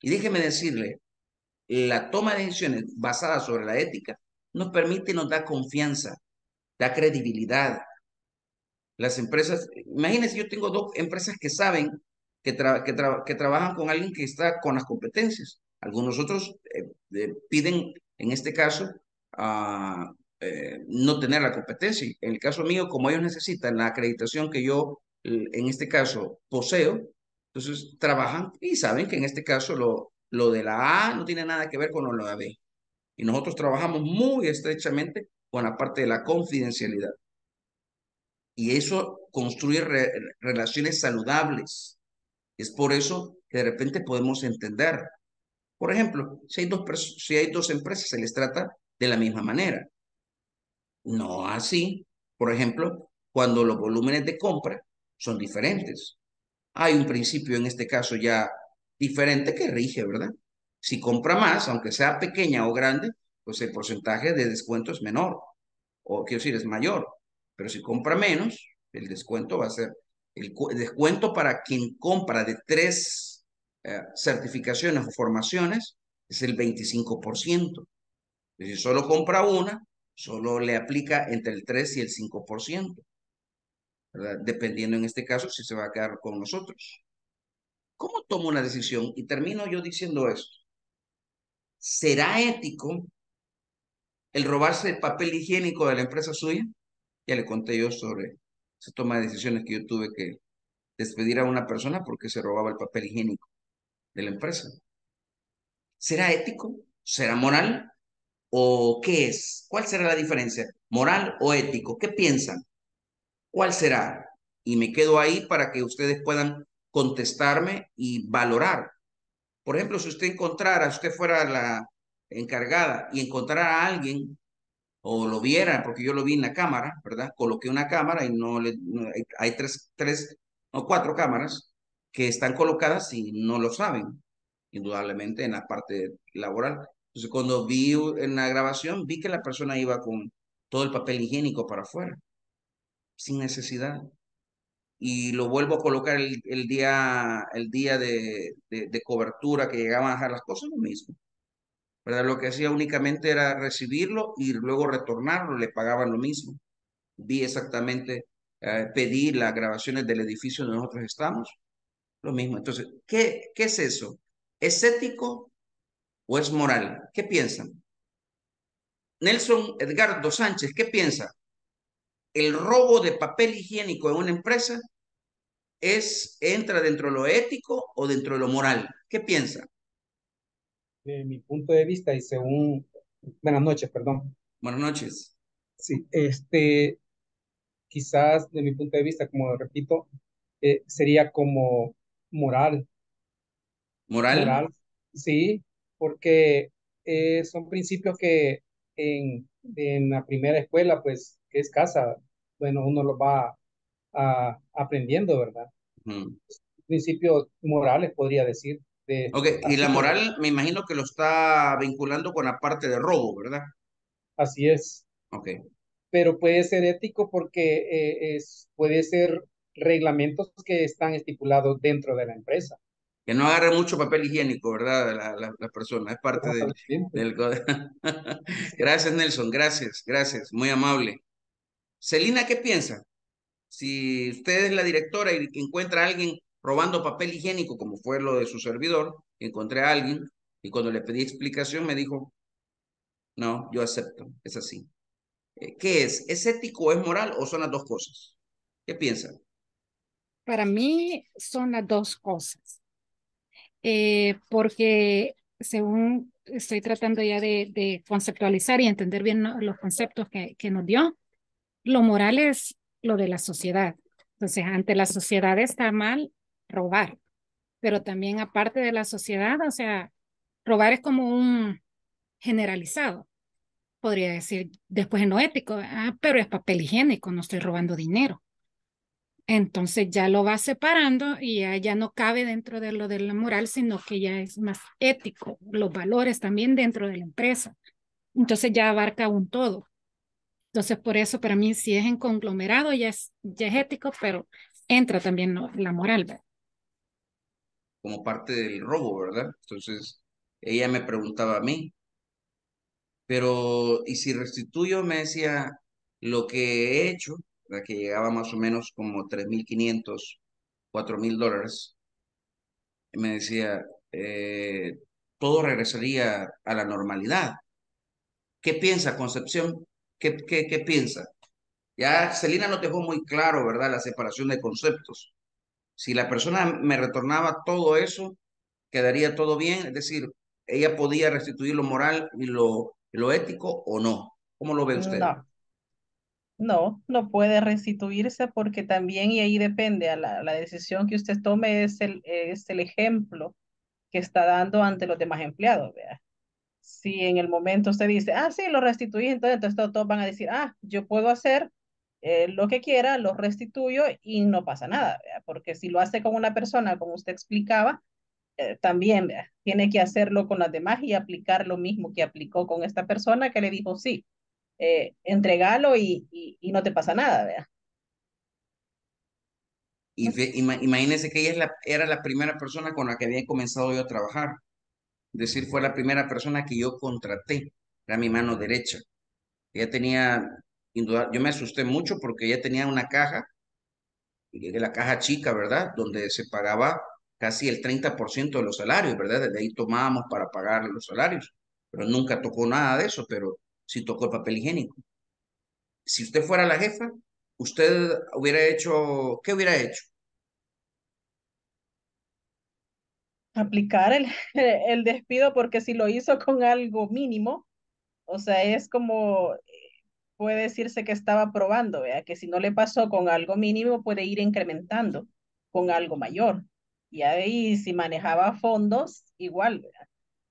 Y déjeme decirle, la toma de decisiones basada sobre la ética nos permite y nos da confianza, da credibilidad. Las empresas, imagínense, yo tengo dos empresas que saben que, que, trabajan con alguien que está con las competencias. Algunos otros eh, eh, piden, en este caso, eh, no tener la competencia. En el caso mío, como ellos necesitan la acreditación que yo, en este caso, poseo, entonces trabajan y saben que en este caso lo, lo de la A no tiene nada que ver con lo de la B. Y nosotros trabajamos muy estrechamente con la parte de la confidencialidad. Y eso construye relaciones saludables. Es por eso que de repente podemos entender. Por ejemplo, si hay, dos si hay dos empresas, se les trata de la misma manera. No así, por ejemplo, cuando los volúmenes de compra son diferentes. Hay un principio en este caso ya diferente que rige, ¿verdad? Si compra más, aunque sea pequeña o grande, pues el porcentaje de descuento es menor, o quiero decir, es mayor. Pero si compra menos, el descuento va a ser, el, descuento para quien compra de tres eh, certificaciones o formaciones es el 25%. Si solo compra una, solo le aplica entre el 3 y el 5%, ¿verdad? dependiendo en este caso si se va a quedar con nosotros. ¿Cómo tomo una decisión? Y termino yo diciendo esto. ¿Será ético el robarse el papel higiénico de la empresa suya? Ya le conté yo sobre esa toma de decisiones que yo tuve que despedir a una persona porque se robaba el papel higiénico de la empresa. ¿Será ético? ¿Será moral? ¿O qué es? ¿Cuál será la diferencia? ¿Moral o ético? ¿Qué piensan? ¿Cuál será? Y me quedo ahí para que ustedes puedan contestarme y valorar. Por ejemplo, si usted encontrara, si usted fuera la encargada y encontrara a alguien o lo viera, porque yo lo vi en la cámara, ¿verdad? Coloqué una cámara y no le, hay, tres, tres o cuatro cámaras que están colocadas y no lo saben, indudablemente en la parte laboral. Entonces, cuando vi en la grabación, vi que la persona iba con todo el papel higiénico para afuera, sin necesidad. Y lo vuelvo a colocar el, el día, el día de, de, cobertura que llegaban a dejar las cosas, lo mismo. ¿Verdad? Lo que hacía únicamente era recibirlo y luego retornarlo, le pagaban lo mismo. Vi exactamente, eh, pedí las grabaciones del edificio donde nosotros estamos, lo mismo. Entonces, ¿qué, qué es eso? ¿Es ético o es moral? ¿Qué piensan? Nelson Edgardo Sánchez, ¿qué piensa? ¿El robo de papel higiénico en una empresa es, entra dentro de lo ético o dentro de lo moral? ¿Qué piensa? De mi punto de vista y según... Buenas noches, perdón. Buenas noches. Sí, este, quizás de mi punto de vista, como repito, eh, sería como moral. ¿Moral? Moral, sí, porque eh, son principios que en, en, la primera escuela, pues, que es casa, bueno, uno los va a, aprendiendo, ¿verdad? Principios morales, podría decir. De, ok, y la moral me imagino que lo está vinculando con la parte de robo, ¿verdad? Así es. Ok. Pero puede ser ético porque eh, es, puede ser reglamentos que están estipulados dentro de la empresa que no agarre mucho papel higiénico, ¿verdad? La, la, persona, es parte del, del gracias, Nelson, gracias, gracias, muy amable. Celina, ¿qué piensa? Si usted es la directora y encuentra a alguien robando papel higiénico, como fue lo de su servidor, encontré a alguien y cuando le pedí explicación me dijo, no, yo acepto, es así. Eh, ¿Qué es? ¿Es ético o es moral o son las dos cosas? ¿Qué piensa? Para mí son las dos cosas. Eh, porque según estoy tratando ya de, de, conceptualizar y entender bien los conceptos que, que nos dio, lo moral es lo de la sociedad. Entonces, ante la sociedad está mal robar, pero también aparte de la sociedad, o sea, robar es como un generalizado, podría decir después en lo ético, ah, pero es papel higiénico, no estoy robando dinero. Entonces ya lo va separando y ya, no cabe dentro de lo de la moral, sino que ya es más ético, los valores también dentro de la empresa. Entonces ya abarca un todo. Entonces por eso para mí si es en conglomerado ya es, ya es ético, pero entra también la moral. ¿verdad? Como parte del robo, ¿verdad? Entonces ella me preguntaba a mí, pero ¿y si restituyo? Me decía, lo que he hecho que llegaba más o menos como 3.500, 4.000 dólares, me decía, eh, todo regresaría a la normalidad. ¿Qué piensa Concepción? ¿Qué, piensa? Ya Celina nos dejó muy claro, ¿verdad? La separación de conceptos. Si la persona me retornaba todo eso, quedaría todo bien, es decir, ella podía restituir lo moral y lo, lo ético o no. ¿Cómo lo ve usted? No. No, no puede restituirse porque también, y ahí depende, a la, la decisión que usted tome es el, es el ejemplo que está dando ante los demás empleados. ¿vea? Si en el momento usted dice, ah, sí, lo restituí, entonces, entonces todos, van a decir, ah, yo puedo hacer eh, lo que quiera, lo restituyo y no pasa nada, porque si lo hace con una persona, como usted explicaba, eh, también tiene que hacerlo con las demás y aplicar lo mismo que aplicó con esta persona que le dijo, sí, eh, entregalo y, y, no te pasa nada, ¿verdad? Y imagínese que ella era la primera persona con la que había comenzado yo a trabajar. Decir, fue la primera persona que yo contraté, era mi mano derecha. Ella tenía, yo me asusté mucho porque ella tenía una caja, la caja chica, ¿verdad? Donde se pagaba casi el 30% de los salarios, ¿verdad? Desde ahí tomábamos para pagar los salarios, pero nunca tocó nada de eso, pero si tocó el papel higiénico. Si usted fuera la jefa, usted hubiera hecho, ¿qué hubiera hecho? Aplicar el, el despido porque si lo hizo con algo mínimo, o sea, es como, puede decirse que estaba probando, vea, que si no le pasó con algo mínimo, puede ir incrementando con algo mayor. Y ahí si manejaba fondos, igual,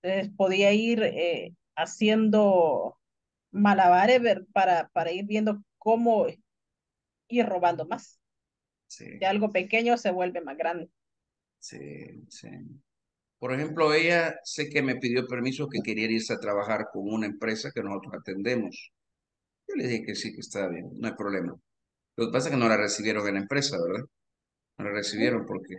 Entonces podía ir eh, haciendo malabares para, para ir viendo cómo ir robando más. De algo pequeño se vuelve más grande. Sí, sí. Por ejemplo, ella sé que me pidió permiso que quería irse a trabajar con una empresa que nosotros atendemos. Yo le dije que sí, que está bien, no hay problema. Lo que pasa es que no la recibieron en la empresa, ¿verdad? No la recibieron porque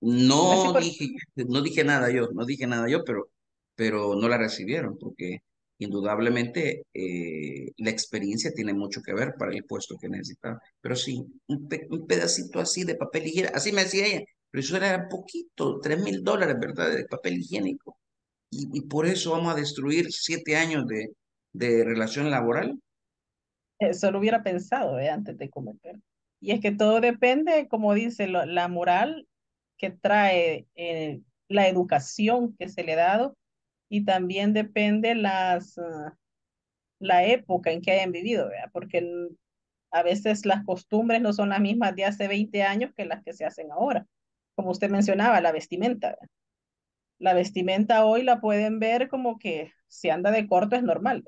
no dije, no dije nada yo, no dije nada yo, pero, pero no la recibieron porque indudablemente eh, la experiencia tiene mucho que ver para el puesto que necesitaba. Pero sí, un, pedacito así de papel higiénico, así me decía ella, pero eso era poquito, tres mil dólares, ¿verdad?, de papel higiénico. Y, por eso vamos a destruir siete años de, de relación laboral. Eso lo hubiera pensado eh, antes de cometer. Y es que todo depende, como dice, la moral que trae eh, la educación que se le ha dado y también depende las, ah, la época en que hayan vivido, porque a veces las costumbres no son las mismas de hace 20 años que las que se hacen ahora. Como usted mencionaba, la vestimenta. La vestimenta hoy la pueden ver como que si anda de corto es normal,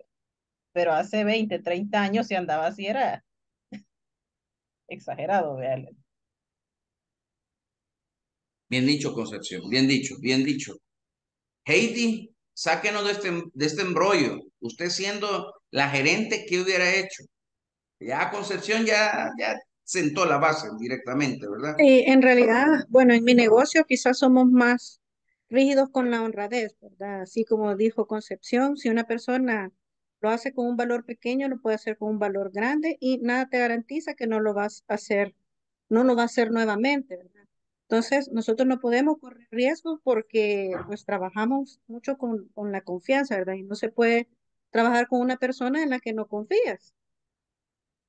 pero hace 20, 30 años si andaba así era exagerado. Bien dicho, Concepción, bien dicho, bien dicho. Heidi, sáquenos de este, de este embrollo. Usted siendo la gerente, ¿qué hubiera hecho? Ya Concepción ya, ya sentó la base directamente, ¿verdad? Sí, en realidad, bueno, en mi negocio quizás somos más rígidos con la honradez, ¿verdad? Así como dijo Concepción, si una persona lo hace con un valor pequeño, lo puede hacer con un valor grande y nada te garantiza que no lo vas a hacer, no lo va a hacer nuevamente, ¿verdad? Entonces, nosotros no podemos correr riesgos porque pues trabajamos mucho con, con la confianza, ¿verdad? Y no se puede trabajar con una persona en la que no confías,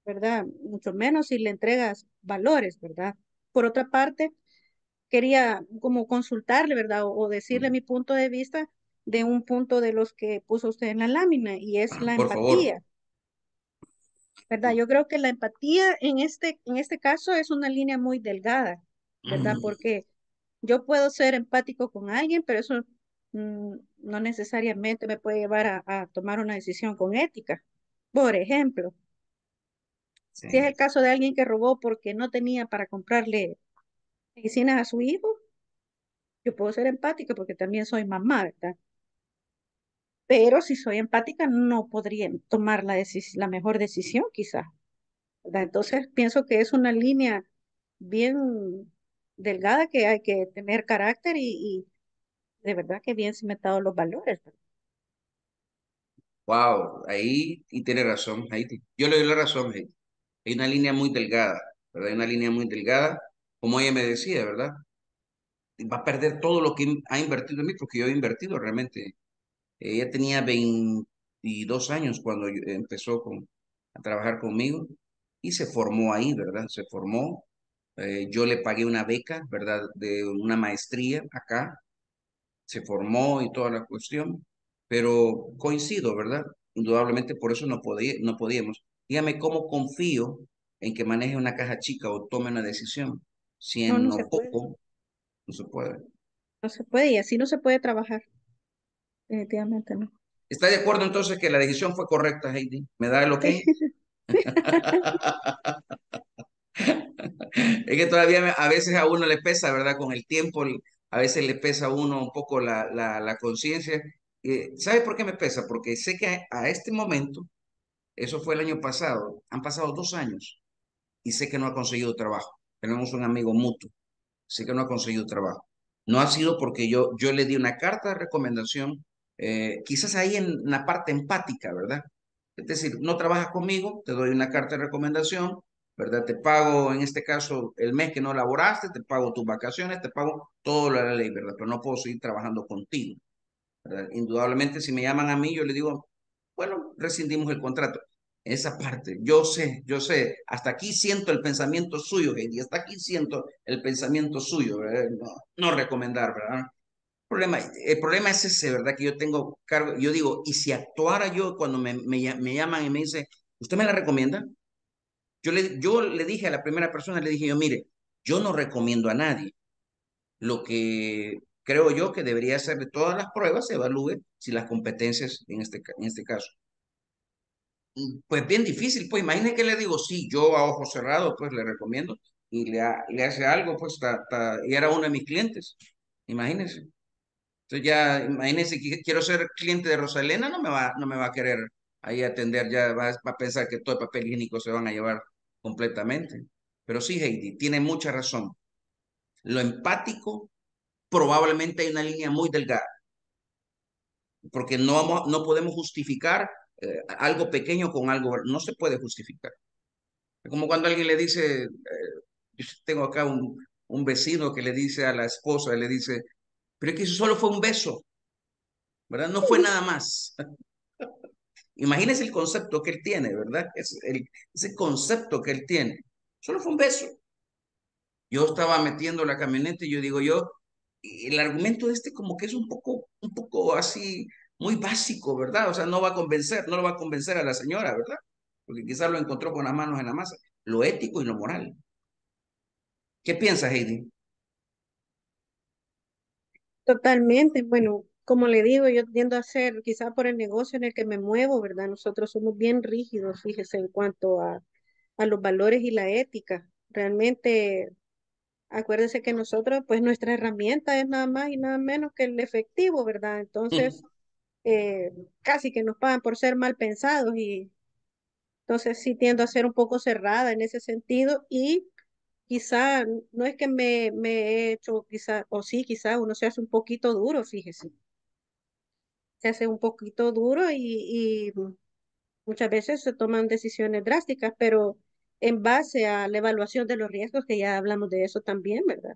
¿verdad? Mucho menos si le entregas valores, ¿verdad? Por otra parte, quería como consultarle, ¿verdad? O, o decirle mi punto de vista de un punto de los que puso usted en la lámina y es la Por favor. empatía. ¿Verdad? Yo creo que la empatía en este, en este caso es una línea muy delgada, ¿verdad? Mm. Porque yo puedo ser empático con alguien, pero eso mm, no necesariamente me puede llevar a, a tomar una decisión con ética. Por ejemplo, Sí. si es el caso de alguien que robó porque no tenía para comprarle medicinas a su hijo, yo puedo ser empática porque también soy mamá, ¿verdad? Pero si soy empática, no podría tomar la, la mejor decisión, quizás. ¿verdad? Entonces, pienso que es una línea bien delgada que hay que tener carácter y, de verdad que bien cimentados los valores. Wow, ahí y tiene razón, Heidi. Yo le doy la razón, Heidi. Hay una línea muy delgada, ¿verdad? Hay una línea muy delgada, como ella me decía, ¿verdad? Va a perder todo lo que ha invertido en mí, porque yo he invertido realmente. Ella tenía 22 años cuando empezó a trabajar conmigo y se formó ahí, ¿verdad? Se formó. Eh, yo le pagué una beca, ¿verdad? De una maestría acá se formó y toda la cuestión, pero coincido, ¿verdad? Indudablemente por eso no podía, no podíamos. Dígame cómo confío en que maneje una caja chica o tome una decisión, si No, en no lo se puede, poco no se puede. no se puede y así no se puede trabajar. Definitivamente no. ¿Está de acuerdo entonces que la decisión fue correcta, Heidi? ¿Me da el ok? Es que todavía a veces a uno le pesa, ¿verdad? Con el tiempo, a veces le pesa a uno un poco la, la, conciencia. Eh, ¿sabe por qué me pesa? Porque sé que a, a este momento, eso fue el año pasado, han pasado dos años y sé que no ha conseguido trabajo. Tenemos un amigo mutuo, sé que no ha conseguido trabajo. No ha sido porque yo, yo le di una carta de recomendación, eh, quizás ahí en la parte empática, ¿verdad? Es decir, no trabajas conmigo, te doy una carta de recomendación, ¿verdad? Te pago, en este caso, el mes que no laboraste, te pago tus vacaciones, te pago todo lo de la ley, ¿verdad? Pero no puedo seguir trabajando contigo, ¿verdad? Indudablemente, si me llaman a mí, yo le digo, bueno, rescindimos el contrato. Esa parte, yo sé, yo sé, hasta aquí siento el pensamiento suyo, Heidi, hasta aquí siento el pensamiento suyo, ¿verdad? No, no recomendar, ¿verdad? problema, el problema es ese, ¿verdad? Que yo tengo cargo, yo digo, ¿y si actuara yo cuando me, me, me llaman y me dice, ¿usted me la recomienda? Yo le, yo le dije a la primera persona, le dije yo, mire, yo no recomiendo a nadie. Lo que creo yo que debería hacer de todas las pruebas, se evalúe si las competencias, en este, en este caso. Pues bien difícil, pues imagínese que le digo, sí, yo a ojos cerrados, pues le recomiendo, y le, ha- le hace algo, pues, y era uno de mis clientes, imagínese. Entonces ya, imagínense que quiero ser cliente de Rosalena, no me va, no me va a querer ahí atender, ya va, va a pensar que todo el papel higiénico se van a llevar completamente. Pero sí, Heidi, tiene mucha razón. Lo empático, probablemente hay una línea muy delgada, porque no, vamos, no podemos justificar eh, algo pequeño con algo, no se puede justificar. Como cuando alguien le dice, eh, tengo acá un, un vecino que le dice a la esposa, le dice, pero es que eso solo fue un beso, ¿verdad? No fue nada más. Imagínese el concepto que él tiene, ¿verdad? Es el, ese concepto que él tiene. Solo fue un beso. Yo estaba metiendo la camioneta y yo digo yo, el argumento de este como que es un poco, un poco así, muy básico, ¿verdad? O sea, no va a convencer, no lo va a convencer a la señora, ¿verdad? Porque quizás lo encontró con las manos en la masa. Lo ético y lo moral. ¿Qué piensas, Heidi? Totalmente. Bueno, como le digo, yo tiendo a ser, quizá por el negocio en el que me muevo, ¿verdad? Nosotros somos bien rígidos, fíjese, en cuanto a, a los valores y la ética. Realmente, acuérdese que nosotros, pues nuestra herramienta es nada más y nada menos que el efectivo, ¿verdad? Entonces, eh, casi que nos pagan por ser mal pensados y entonces sí tiendo a ser un poco cerrada en ese sentido y quizá no es que me, me he hecho, quizá, o sí, quizá uno se hace un poquito duro, fíjese, se hace un poquito duro y, Muchas veces se toman decisiones drásticas, pero en base a la evaluación de los riesgos, que ya hablamos de eso también, ¿verdad?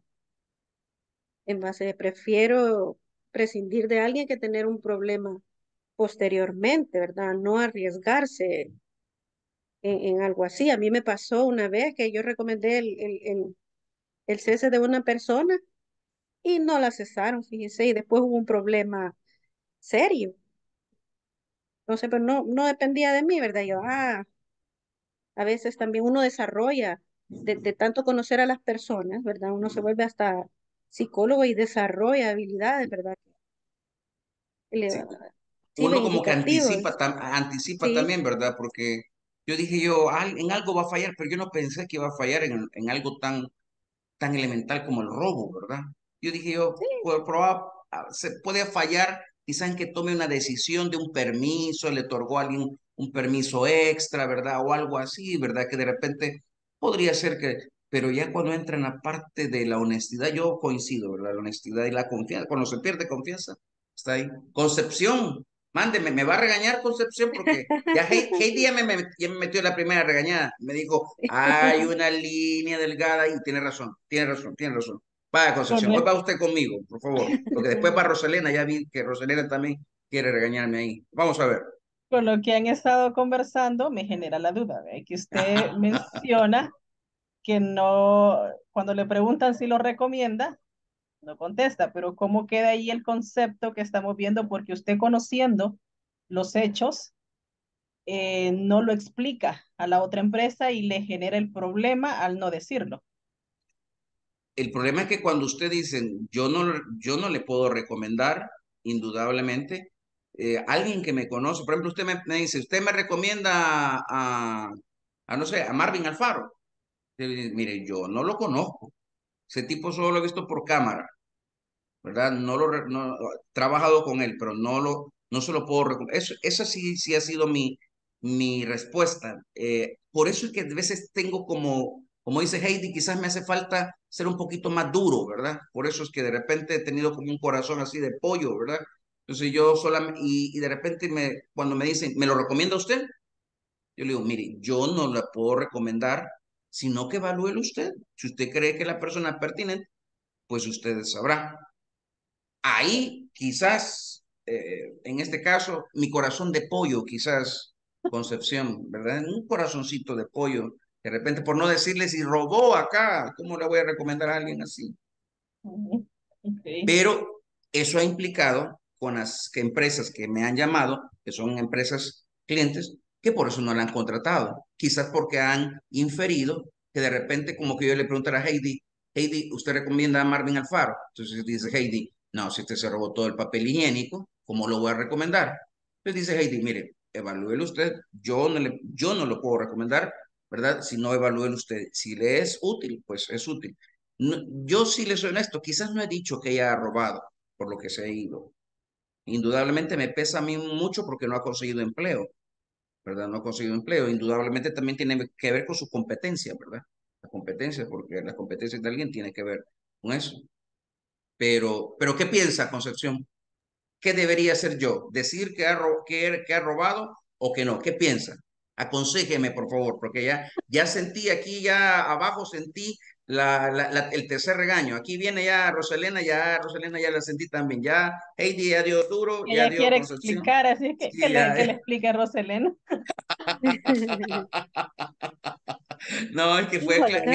En base, prefiero prescindir de alguien que tener un problema posteriormente, ¿verdad? No arriesgarse en, algo así. A mí me pasó una vez que yo recomendé el, el, el, cese de una persona y no la cesaron, fíjese, y después hubo un problema serio. Entonces, pero no, no dependía de mí, ¿verdad? Yo, ah, a veces también uno desarrolla, de, de, tanto conocer a las personas, ¿verdad? Uno se vuelve hasta psicólogo y desarrolla habilidades, ¿verdad? uno como que anticipa, anticipa también, ¿verdad? Porque yo dije yo, en algo va a fallar, pero yo no pensé que iba a fallar en, en algo tan, tan elemental como el robo, ¿verdad? Yo dije yo, probar, ah, se puede fallar quizás en que tome una decisión de un permiso, le otorgó a alguien un permiso extra, ¿verdad? O algo así, ¿verdad? Que de repente podría ser que, pero ya cuando entra en la parte de la honestidad, yo coincido, ¿verdad? La honestidad y la confianza, cuando se pierde confianza, está ahí. Concepción, mándeme, me va a regañar Concepción porque ya Heidi ya me, me, metió la primera regañada. Me dijo, hay una línea delgada y tiene razón, tiene razón, tiene razón. Vaya Concepción, hoy va usted conmigo, por favor, porque después va Roselena, ya vi que Roselena también quiere regañarme ahí. Vamos a ver. Con lo que han estado conversando me genera la duda, ¿ve? que usted menciona que no, cuando le preguntan si lo recomienda, no contesta, pero ¿cómo queda ahí el concepto que estamos viendo? Porque usted conociendo los hechos, eh, no lo explica a la otra empresa y le genera el problema al no decirlo. El problema es que cuando usted dice, yo no, yo no le puedo recomendar, indudablemente, eh, alguien que me conoce, por ejemplo, usted me, dice, usted me recomienda a, a, no sé, a Marvin Alfaro. Mire, yo no lo conozco. Ese tipo solo lo he visto por cámara. ¿verdad? No lo no, he trabajado con él, pero no lo no se lo puedo eso esa sí sí ha sido mi mi respuesta. Eh, por eso es que a veces tengo como como dice Heidi, quizás me hace falta ser un poquito más duro, ¿verdad? Por eso es que de repente he tenido como un corazón así de pollo, ¿verdad? Entonces yo solamente, y, y de repente cuando me dicen, ¿me lo recomienda usted? Yo le digo, mire, yo no la puedo recomendar, sino que evalúelo usted. Si usted cree que la persona es pertinente, pues usted sabrá. Ahí quizás, eh, en este caso, mi corazón de pollo, quizás, Concepción, ¿verdad? Un corazoncito de pollo, de repente, por no decirle si robó acá, ¿cómo le voy a recomendar a alguien así? Pero eso ha implicado con las empresas que me han llamado, que son empresas clientes, que por eso no la han contratado. Quizás porque han inferido que de repente, como que yo le preguntara a Heidi, Heidi, ¿usted recomienda a Marvin Alfaro? Entonces dice Heidi, no, si usted se robó todo el papel higiénico, ¿cómo lo voy a recomendar? Entonces dice Heidi, mire, evalúelo usted, yo no, le, yo no lo puedo recomendar, ¿verdad? Si no evalúelo usted, si le es útil, pues es útil. yo sí le soy honesto, quizás no he dicho que ella ha robado, por lo que se ha ido. Indudablemente me pesa a mí mucho porque no ha conseguido empleo, ¿verdad? No ha conseguido empleo. Indudablemente también tiene que ver con su competencia, ¿verdad? La competencia, porque la competencia de alguien tiene que ver con eso. Pero, pero ¿qué piensa Concepción? ¿Qué debería hacer yo? ¿Decir que ha robado o que no? ¿Qué piensa? Aconsejeme, por favor, porque ya, ya sentí aquí, ya abajo sentí la, la, el tercer regaño. Aquí viene ya Roselena, ya Roselena ya la sentí también. Ya Heidi ya dio duro, ya dio quiere explicar, así que, que, le, que le explique a Roselena. no, es que fue, claro.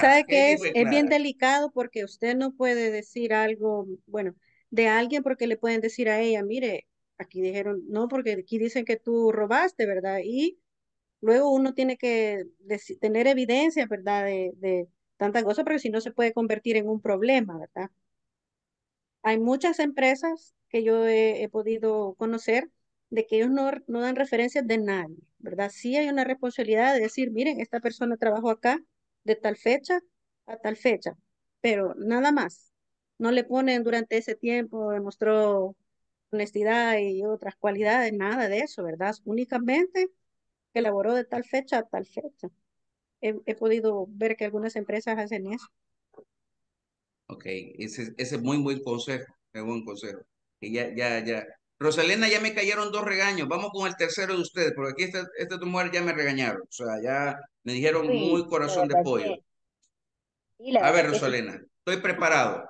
¿Sabe que es, es bien delicado porque usted no puede decir algo, bueno, de alguien porque le pueden decir a ella, mire, aquí dijeron, no, porque aquí dicen que tú robaste, ¿verdad? Y luego uno tiene que tener evidencia, ¿verdad? De, de tantas cosas, porque si no se puede convertir en un problema, ¿verdad? Hay muchas empresas que yo he, podido conocer de que ellos no, no dan referencias de nadie, ¿verdad? Sí hay una responsabilidad de decir, miren, esta persona trabajó acá de tal fecha a tal fecha, pero nada más. No le ponen durante ese tiempo, demostró honestidad y otras cualidades, nada de eso, ¿verdad? Únicamente que elaboró de tal fecha a tal fecha. He, podido ver que algunas empresas hacen eso. Ok, ese, ese es muy buen consejo, es buen consejo. Y ya, ya, ya. Rosalena, ya me cayeron dos regaños. Vamos con el tercero de ustedes, porque aquí esta, esta tu mujer ya me regañaron. O sea, ya me dijeron Sí, muy corazón de pollo. sí, A ver, sí, Rosalena, estoy preparado.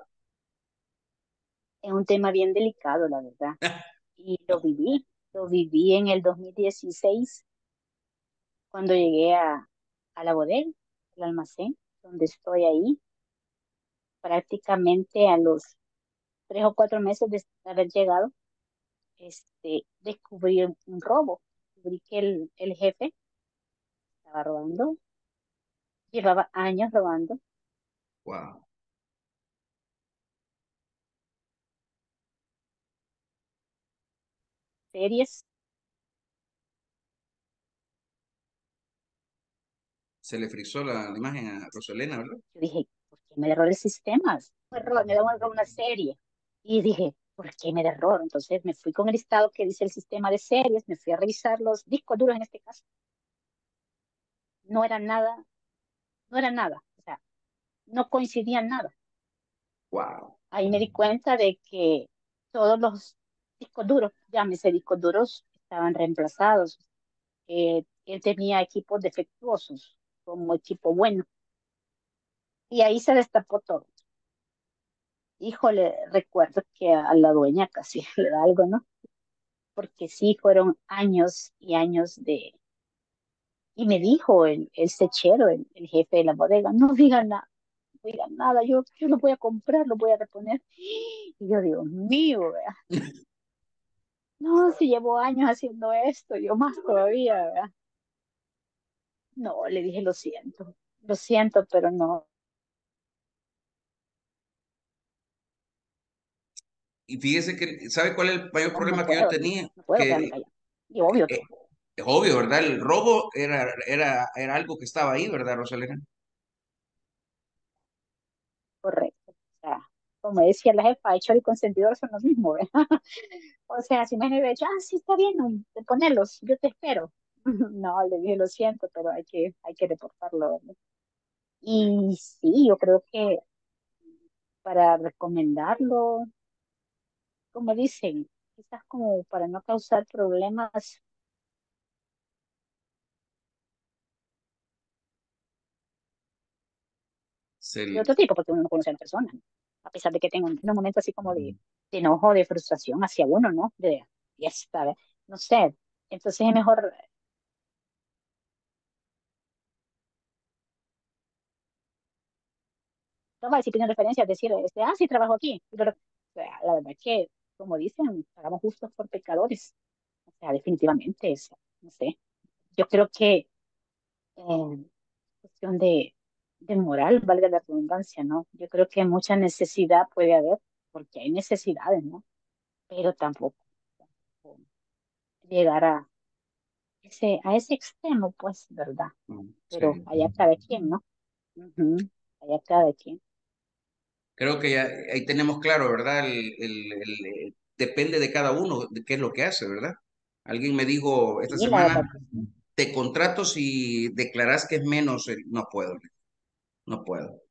es un tema bien delicado, la verdad. Y lo viví, lo viví en el 2016, cuando llegué a, a la bodega, el almacén, donde estoy ahí, prácticamente a los tres o cuatro meses de haber llegado, este, descubrí un un robo. Descubrí que el, el jefe estaba robando, llevaba años robando, Wow. series, Se le frizó la, la imagen a Rosalena, ¿verdad? Yo dije, ¿por qué me error el sistema? Un error, me da un error una serie. Y dije, ¿por qué me da error? Entonces me fui con el listado que dice el sistema de series, me fui a revisar los discos duros en este caso. No era nada, no era nada, o sea, no coincidían nada. Wow. Ahí me di cuenta de que todos los discos duros, llámese discos duros, estaban reemplazados. Eh, él tenía equipos defectuosos como equipo bueno. Y ahí se destapó todo. Híjole, recuerdo que a la dueña casi le da algo, ¿no? Porque sí fueron años y años de... Y me dijo el, el sechero, el, el jefe de la bodega, no digan nada, no digan nada, yo, yo lo voy a comprar, lo voy a reponer. Y yo, Dios mío, ¿verdad? No, si llevo años haciendo esto, yo más todavía, ¿verdad? No, le dije, lo siento, lo siento, pero no, Y fíjese que, ¿sabe cuál es el mayor no, problema no que yo tenía? no puedo Que quedarme callado. Y obvio que eh, es obvio, ¿verdad? El robo era, era, era algo que estaba ahí, ¿verdad, Rosalena? correcto. O sea, como decía la jefa, hecho y consentidor son los mismos, ¿verdad? O sea, si me hubiera dicho, ah, sí, está bien, de ponerlos, yo te espero. No, le dije, lo siento, pero hay que, hay que reportarlo, ¿verdad? Y sí, yo creo que para recomendarlo, como dicen, quizás como para no causar problemas, Se de otro tipo, porque uno no conoce a la persona, ¿no? A pesar de que tenga un, unos momentos así como de, de enojo, de frustración hacia uno, ¿no? De, ya está, no sé. Entonces es mejor toma disciplina de referencia, decir, este, ah, sí, trabajo aquí. Pero, o sea, la verdad es que, como dicen, pagamos justos por pecadores. O sea, definitivamente, es, no sé. Yo creo que eh, cuestión de, de moral, valga la redundancia, ¿no? Yo creo que mucha necesidad puede haber, porque hay necesidades, ¿no? Pero tampoco, tampoco llegar a ese, a ese extremo, pues, ¿verdad? Mm, Pero allá cada quien, ¿no? Ujú, Allá cada quien. Creo que ya ahí tenemos claro, ¿verdad? El, el- el- el- depende de cada uno de qué es lo que hace, ¿verdad? Alguien me dijo esta Sí, semana, te contrato si declaras que es menos, no puedo, no puedo,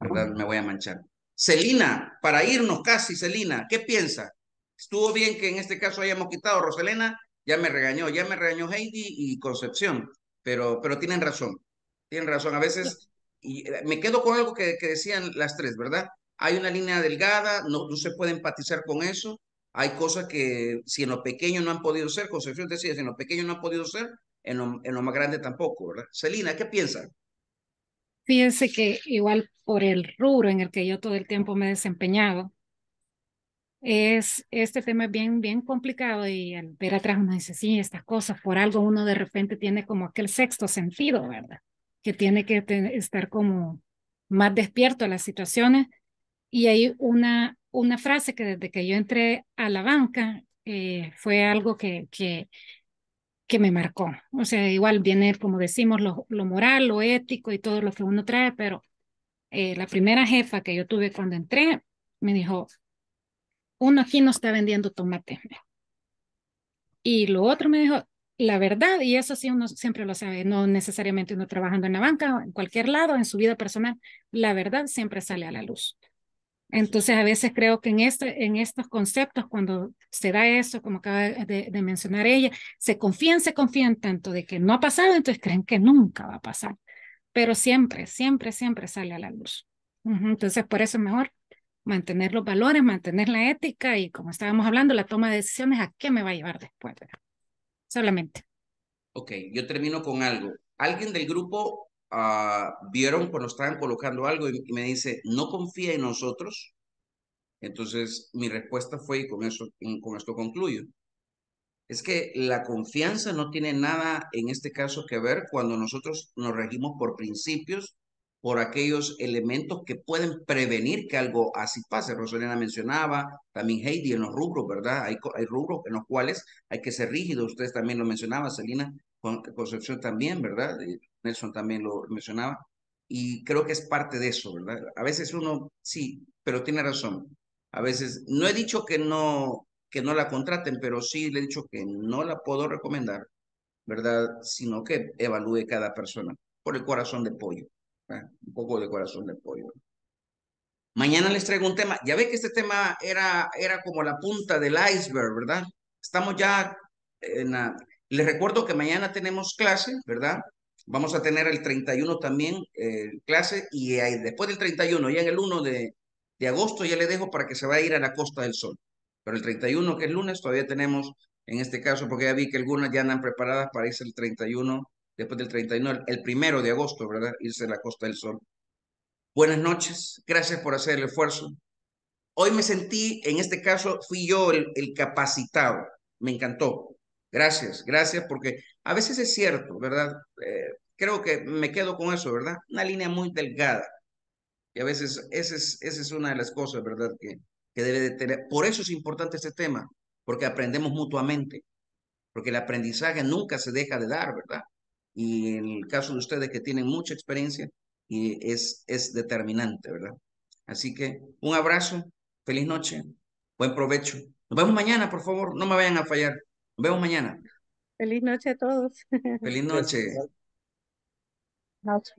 ¿verdad? Me voy a manchar. Celina, para irnos casi, Celina, ¿qué piensa? Estuvo bien que en este caso hayamos quitado a Roselena, ya me regañó, ya me regañó Heidi y Concepción, pero, pero tienen razón, tienen razón. A veces, y eh, me quedo con algo que, que decían las tres, ¿verdad? Hay una línea delgada, no, no se puede empatizar con eso. Hay cosas que si en lo pequeño no han podido ser, Concepción decía, si en lo pequeño no han podido ser, en lo, en lo más grande tampoco, ¿verdad? Celina, ¿qué piensa? Fíjense que igual por el rubro en el que yo todo el tiempo me he desempeñado, es, este tema es bien, bien complicado y al ver atrás uno dice, sí, estas cosas, por algo uno de repente tiene como aquel sexto sentido, ¿verdad? Que tiene que estar como más despierto a las situaciones. Y hay una, una frase que desde que yo entré a la banca eh, fue algo que, que, que me marcó. O sea, igual viene, como decimos, lo, lo moral, lo ético y todo lo que uno trae, pero eh, la primera jefa que yo tuve cuando entré me dijo, uno aquí no está vendiendo tomate. Y lo otro me dijo, la verdad, y eso sí uno siempre lo sabe, no necesariamente uno trabajando en la banca, en cualquier lado, en su vida personal, la verdad siempre sale a la luz. Entonces, a veces creo que en, este, en estos conceptos, cuando se da eso, como acaba de, de, mencionar ella, se confían, se confían tanto de que no ha pasado, entonces creen que nunca va a pasar. Pero siempre, siempre, siempre sale a la luz. Entonces, por eso es mejor mantener los valores, mantener la ética y, como estábamos hablando, la toma de decisiones, ¿a qué me va a llevar después? Solamente. Ok, yo termino con algo. Alguien del grupo uh, vieron cuando estaban colocando algo y, me dice, no confía en nosotros. Entonces mi respuesta fue, y con, eso, con esto concluyo, es que la confianza no tiene nada en este caso que ver cuando nosotros nos regimos por principios, por aquellos elementos que pueden prevenir que algo así pase. Rosalina mencionaba, también Heidi en los rubros, ¿verdad? Hay, hay rubros en los cuales hay que ser rígidos. Ustedes también lo mencionaban, Selina, Concepción también, ¿verdad? Nelson también lo mencionaba. Y creo que es parte de eso, ¿verdad? A veces uno, sí, pero tiene razón. A veces, no he dicho que no, que no la contraten, pero sí le he dicho que no la puedo recomendar, ¿verdad? Sino que evalúe cada persona por el corazón de pollo. Un poco de corazón de pollo. Mañana les traigo un tema. Ya ve que este tema era, era como la punta del iceberg, ¿verdad? Estamos ya en la, les recuerdo que mañana tenemos clase, ¿verdad? Vamos a tener el 31 también eh, clase y después del 31, ya en el 1 de, de agosto, ya le dejo para que se vaya a ir a la Costa del Sol. Pero el 31, que es lunes, todavía tenemos, en este caso, porque ya vi que algunas ya andan preparadas para irse el 31, después del 31, el, primero de agosto, ¿verdad? Irse a la Costa del Sol. Buenas noches, gracias por hacer el esfuerzo. Hoy me sentí, en este caso, fui yo el, el capacitado. Me encantó. Gracias, gracias, porque a veces es cierto, ¿verdad? Eh, creo que me quedo con eso, ¿verdad? Una línea muy delgada. Y a veces esa es, esa es una de las cosas, ¿verdad? Que, que debe de tener. Por eso es importante este tema, porque aprendemos mutuamente, porque el aprendizaje nunca se deja de dar, ¿verdad? Y en el caso de ustedes que tienen mucha experiencia, y es, es determinante, ¿verdad? Así que un abrazo, feliz noche, buen provecho. Nos vemos mañana, por favor, no me vayan a fallar. Nos vemos mañana. Feliz noche a todos. Feliz noche. Noche.